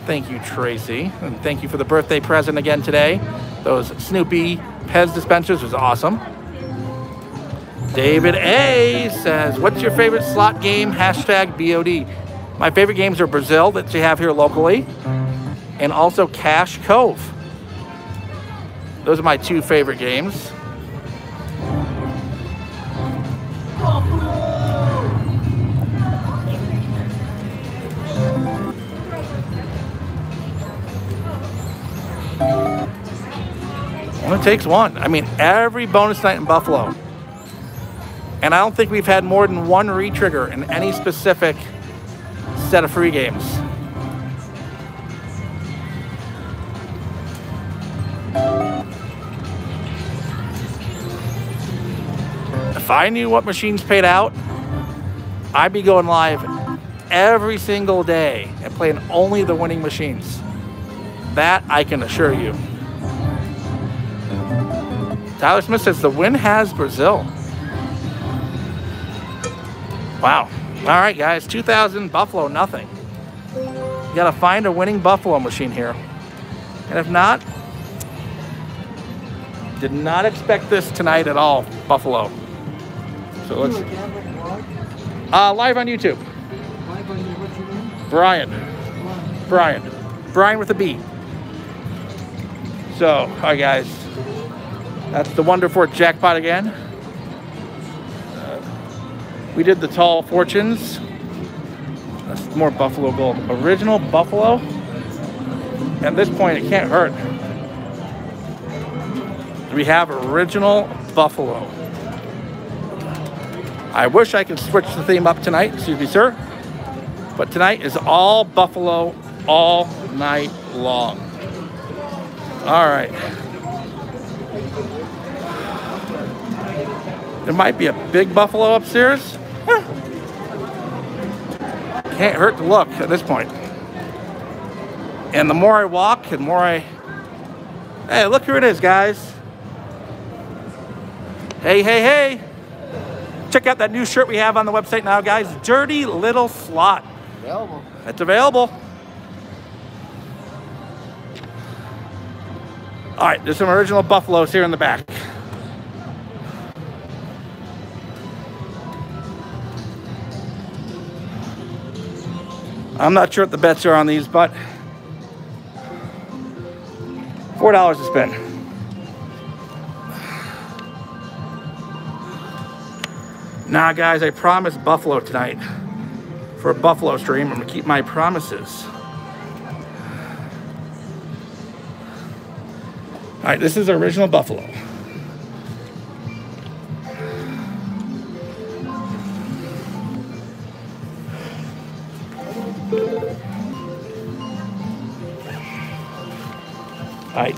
Thank you, Tracy. And thank you for the birthday present again today. Those Snoopy Pez dispensers was awesome. David A says, what's your favorite slot game? Hashtag BOD. My favorite games are Brazil that you have here locally and also Cash Cove. Those are my two favorite games. Takes one. I mean, every bonus night in Buffalo. And I don't think we've had more than one re-trigger in any specific set of free games. If I knew what machines paid out, I'd be going live every single day and playing only the winning machines. That I can assure you. Tyler Smith says the win has Brazil. Wow. All right, guys, 2000 Buffalo, nothing. You gotta find a winning Buffalo machine here. And if not, did not expect this tonight at all, Buffalo. So let's, uh, live on YouTube. Brian. Brian. Brian with a B. So, all right, guys. That's the Wonder 4 jackpot again. Uh, we did the Tall Fortunes. That's more Buffalo Gold. Original Buffalo. At this point, it can't hurt. We have original Buffalo. I wish I could switch the theme up tonight. Excuse me, sir. But tonight is all Buffalo all night long. All right. There might be a big buffalo upstairs. Can't hurt to look at this point. And the more I walk, the more I. Hey, look who it is, guys. Hey, hey, hey. Check out that new shirt we have on the website now, guys. Dirty Little Slot. Available. It's available. All right, there's some original buffaloes here in the back. I'm not sure what the bets are on these, but four dollars to spin. Nah, guys, I promised Buffalo tonight for a Buffalo stream. I'm gonna keep my promises. All right, this is original Buffalo.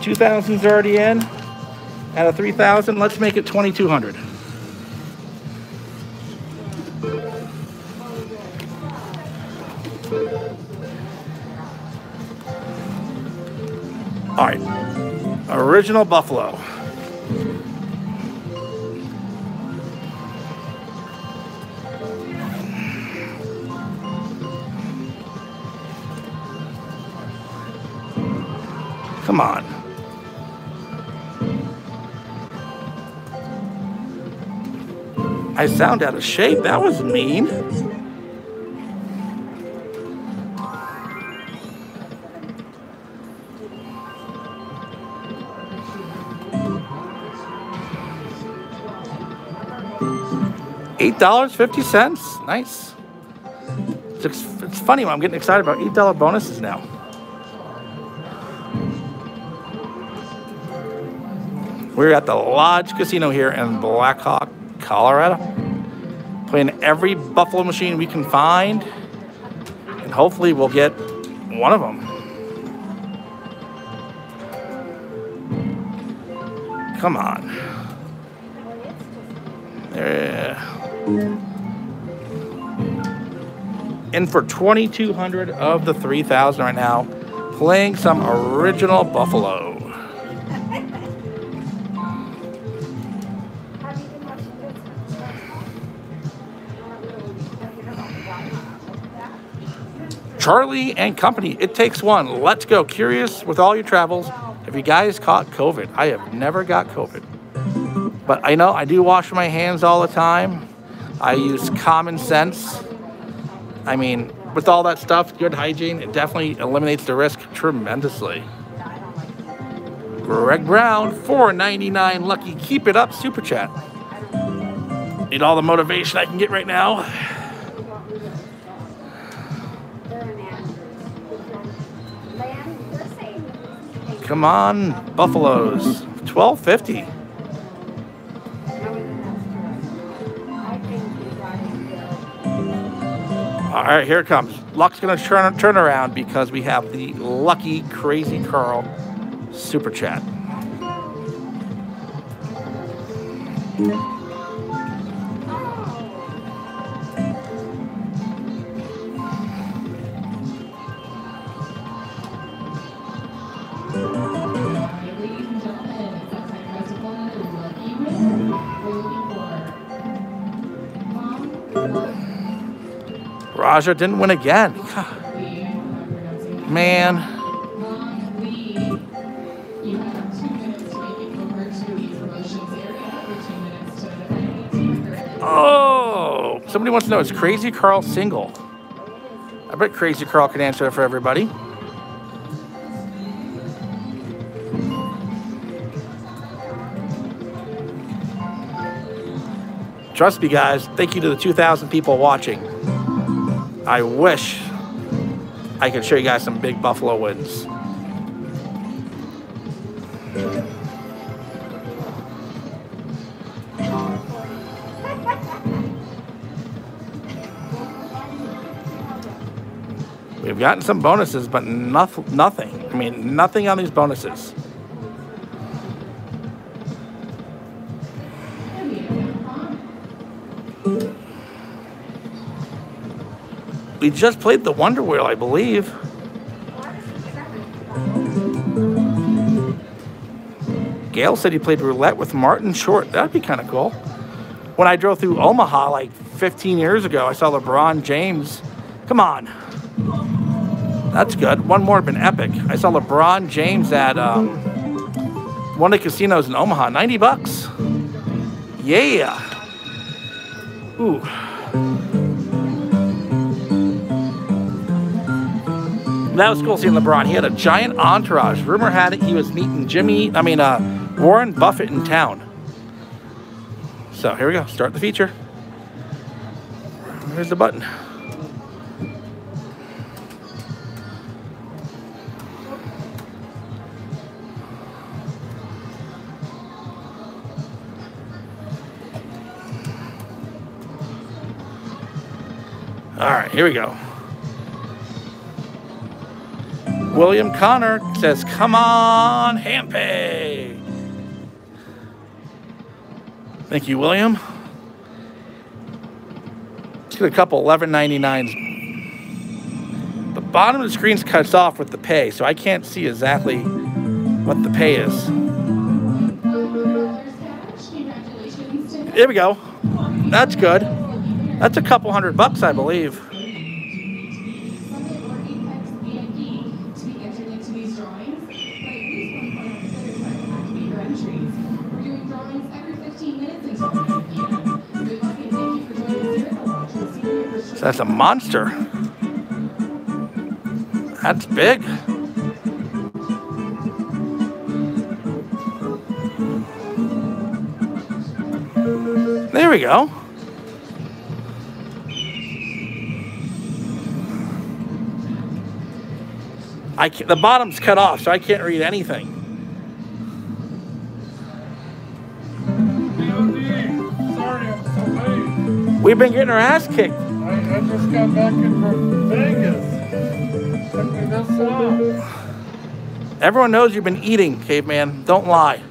2000's already in. Out of 3000, let's make it 2200. All right, original Buffalo. I sound out of shape. That was mean. Eight dollars fifty cents. Nice. It's, it's funny. I'm getting excited about eight dollar bonuses now. We're at the Lodge Casino here in Black Hawk, Colorado. Playing every Buffalo machine we can find. And hopefully we'll get one of them. Come on. There. In for 2200 of the 3000 right now. Playing some original Buffalo. Charlie and Company, it takes one. Let's go. Curious with all your travels. Have you guys caught COVID? I have never got COVID. But I know I do wash my hands all the time. I use common sense. I mean, with all that stuff, good hygiene, it definitely eliminates the risk tremendously. Greg Brown, 4.99 lucky. Keep it up, super chat. Need all the motivation I can get right now. Come on, Buffaloes. 1250. All right, here it comes. Luck's gonna turn turn around because we have the lucky crazy Carl super chat. Minutes to the team member. Oh, somebody wants to know is Crazy Carl single? I bet Crazy Carl can answer that for everybody. Trust me, guys. Thank you to the 2,000 people watching. I wish I could show you guys some big Buffalo wins. We've gotten some bonuses, but noth- nothing. I mean, nothing on these bonuses. We just played the Wonder Wheel, I believe. Gail said he played roulette with Martin Short. That'd be kind of cool. When I drove through Omaha like 15 years ago, I saw LeBron James. Come on. That's good. One more had been epic. I saw LeBron James at um, one of the casinos in Omaha. 90 bucks. Yeah. Ooh. That was cool seeing LeBron. He had a giant entourage. Rumor had it he was meeting Jimmy, I mean, uh, Warren Buffett in town. So here we go. Start the feature. Here's the button. All right, here we go. William Connor says, "Come on, Hampe." Thank you, William. Let's get a couple 11.99s. The bottom of the screen's cuts off with the pay, so I can't see exactly what the pay is. $100 cash. Congratulations to There we go. That's good. That's a couple hundred bucks, I believe. That's a monster. That's big. There we go. I the bottom's cut off, so I can't read anything. BOD, sorry I'm so late. We've been getting our ass kicked. I, I just got back in from Vegas. Took me this long. Everyone knows you've been eating, caveman. Don't lie.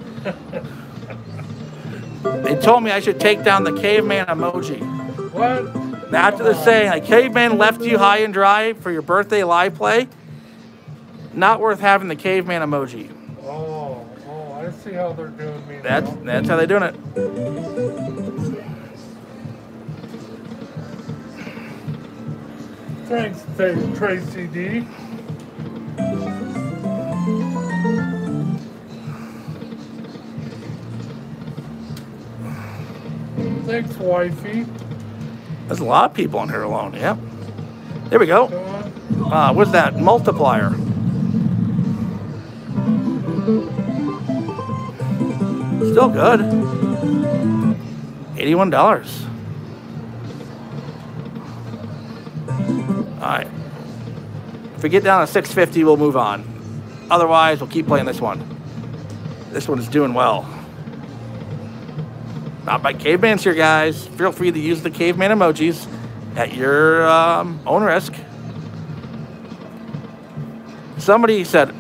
they told me I should take down the caveman emoji. What? Now After the saying, like, caveman left you high and dry for your birthday live play, not worth having the caveman emoji. Oh, oh, I see how they're doing me That's now. that's how they're doing it. Thanks, Tracy D. Thanks, wifey. There's a lot of people in here alone. Yep. There we go. Uh, what's that multiplier? Still good. $81. Alright. If we get down to 650, we'll move on. Otherwise, we'll keep playing this one. This one is doing well. Not by caveman's here, guys. Feel free to use the caveman emojis at your um, own risk. Somebody said,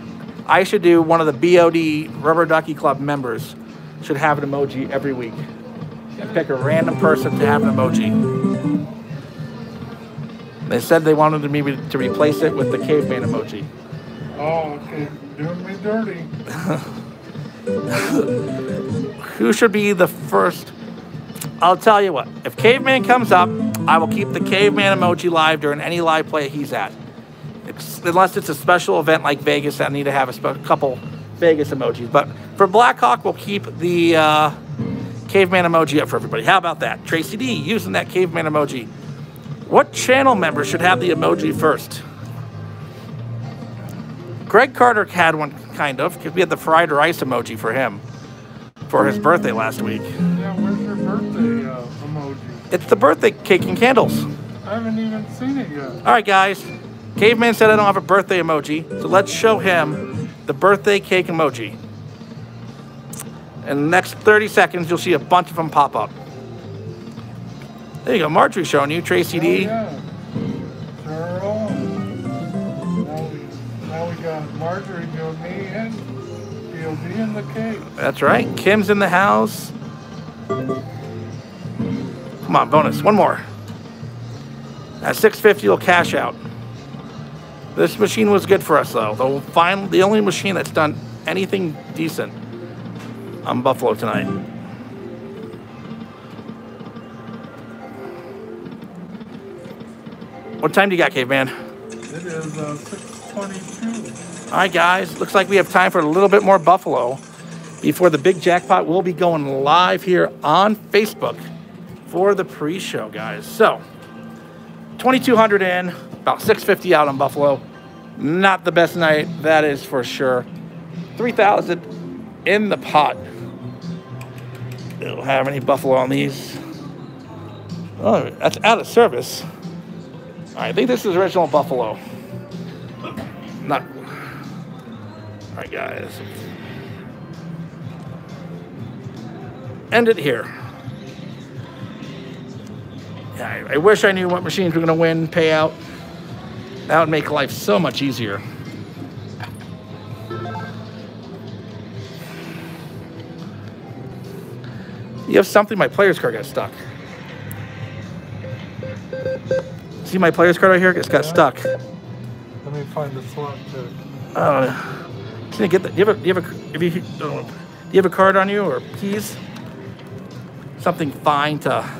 I should do one of the BOD Rubber Ducky Club members should have an emoji every week. And pick a random person to have an emoji. They said they wanted me to replace it with the caveman emoji. Oh, okay. Doing me dirty. Who should be the first? I'll tell you what. If caveman comes up, I will keep the caveman emoji live during any live play he's at. It's, unless it's a special event like Vegas, I need to have a couple Vegas emojis. But for Black Hawk, we'll keep the uh, caveman emoji up for everybody. How about that? Tracy D using that caveman emoji. What channel member should have the emoji first? Greg Carter had one, kind of, because we had the fried rice emoji for him for his birthday last week. Yeah, where's your birthday uh, emoji? It's the birthday cake and candles. I haven't even seen it yet. All right, guys. Caveman said I don't have a birthday emoji, so let's show him the birthday cake emoji. In the next 30 seconds, you'll see a bunch of them pop up. There you go. Marjorie showing you. Tracy Oh, D. yeah. Now we, now we got Marjorie doing me and in the cake. That's right. Kim's in the house. Come on, bonus. One more. At 650, will cash out. This machine was good for us, though. The final, the only machine that's done anything decent on Buffalo tonight. What time do you got, caveman? It is uh, 622. All right, guys. Looks like we have time for a little bit more Buffalo before the big jackpot will be going live here on Facebook for the pre-show, guys. So, 2,200 in, about 650 out on Buffalo. Not the best night, that is for sure. 3,000 in the pot. Don't have any Buffalo on these. Oh, that's out of service. I think this is original Buffalo. Not. All right, guys. End it here. I, I wish I knew what machines were going to win payout. That would make life so much easier. You have something. My player's card got stuck. See my player's card right here? It's got Yeah. stuck. Let me find the slot. I don't know. Can you get that? Do you have a, do you have a, if you, do you have a card on you or keys? Something fine to, What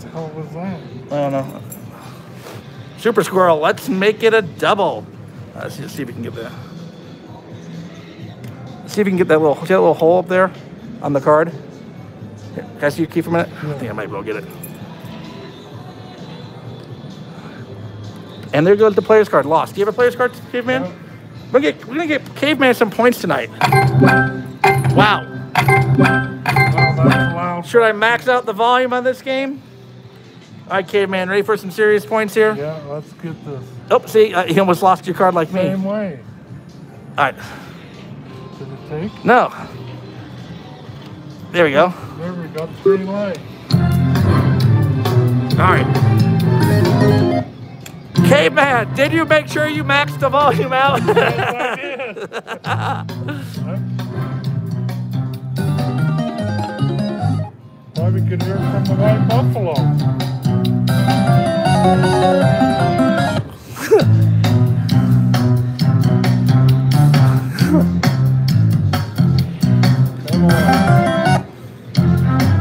the hell was that? I don't know. Super Squirrel, let's make it a double. Uh, Let's see, see if we can get that. See if we can get that little, see that little hole up there on the card? Here, Can I see your key for a minute? I think I might be able to get it. And there goes the player's card. Lost. Do you have a player's card, Caveman? No. We're gonna get, we're gonna get Caveman some points tonight. Wow. That's. Should I max out the volume on this game? All right, Caveman, ready for some serious points here? Yeah, let's get this. Oh, see, uh, you almost lost your card like me. Same way. All right. Did it take? No. There we go. There we got three lights. All right. Caveman, did you make sure you maxed the volume out? Yes, I did. Why we could hear from the white buffalo.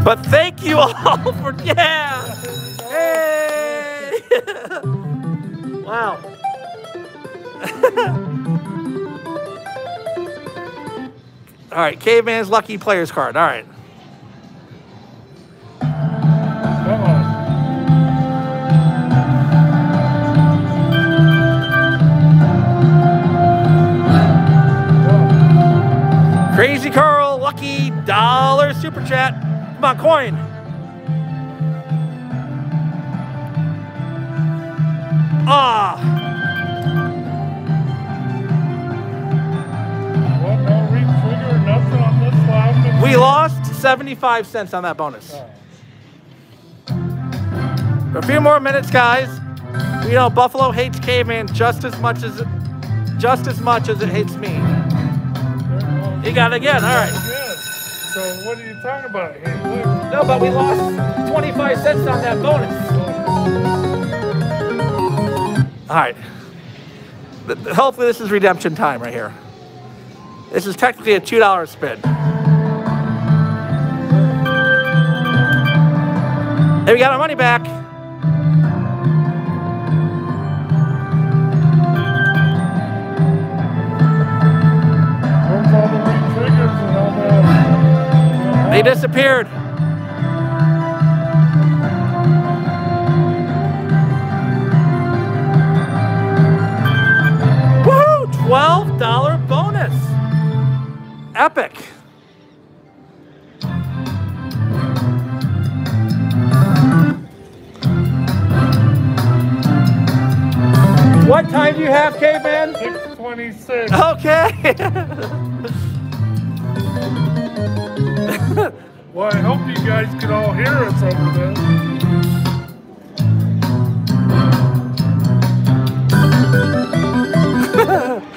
But thank you all for yeah. Hey. wow. all right, Caveman's lucky players card. All right. Crazy Carl, lucky dollar super chat. On, coin. Ah, What? No retrigger, nothing on this loud. we lost 75 cents on that bonus. A few more minutes, guys. You know, Buffalo hates caveman just as much as just as much as it hates me. You got it again. All right. Yes. So what are you talking about? Hey, look. No, but we lost 25 cents on that bonus. All right. Th- th- Hopefully, this is redemption time right here. This is technically a $2 spin. Hey, we got our money back. They disappeared. Woohoo! $12 bonus. Epic. What time do you have, Caveman? 626. Okay. Well, I hope you guys can all hear us over there.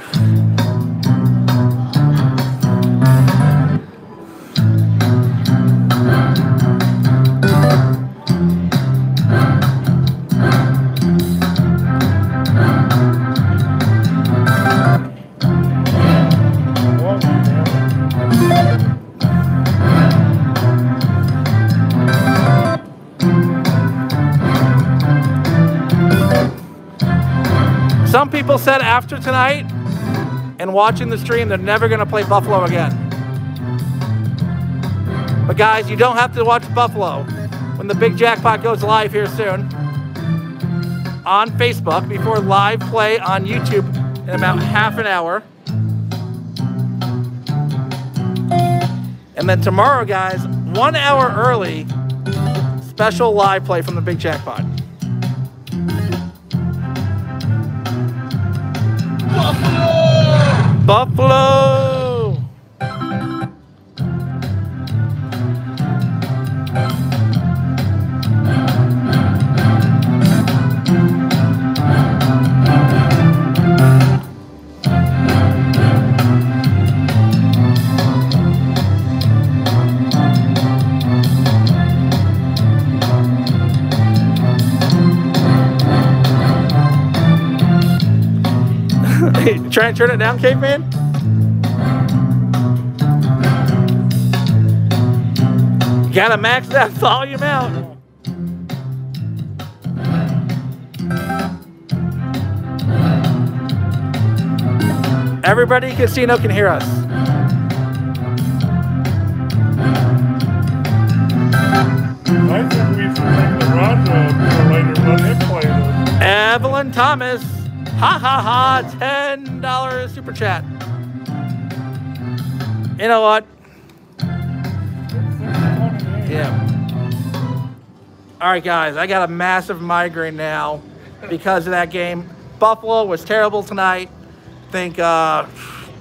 people said after tonight and watching the stream, they're never going to play Buffalo again. But guys, you don't have to watch Buffalo when the big jackpot goes live here soon on Facebook before live play on YouTube in about half an hour. And then tomorrow, guys, one hour early, special live play from the big jackpot. Buffalo! Try and turn it down, caveman? Gotta max that volume out. Everybody in casino can hear us. I think we should make the Raja later let him play this. Evelyn Thomas. Ha ha ha. $10 super chat. You know what? Yeah. All right, guys, I got a massive migraine now because of that game. Buffalo was terrible tonight. think uh,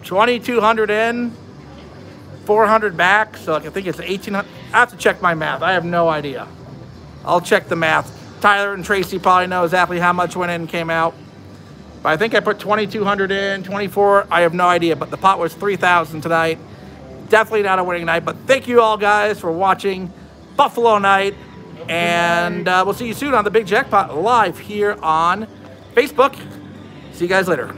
2,200 in, 400 back. So I think it's 1,800. I have to check my math. I have no idea. I'll check the math. Tyler and Tracy probably know exactly how much went in and came out. But I think I put 2,200 in, 24. I have no idea. But the pot was 3,000 tonight. Definitely not a winning night. But thank you all guys for watching Buffalo Night. And uh, we'll see you soon on the Big Jackpot live here on Facebook. See you guys later.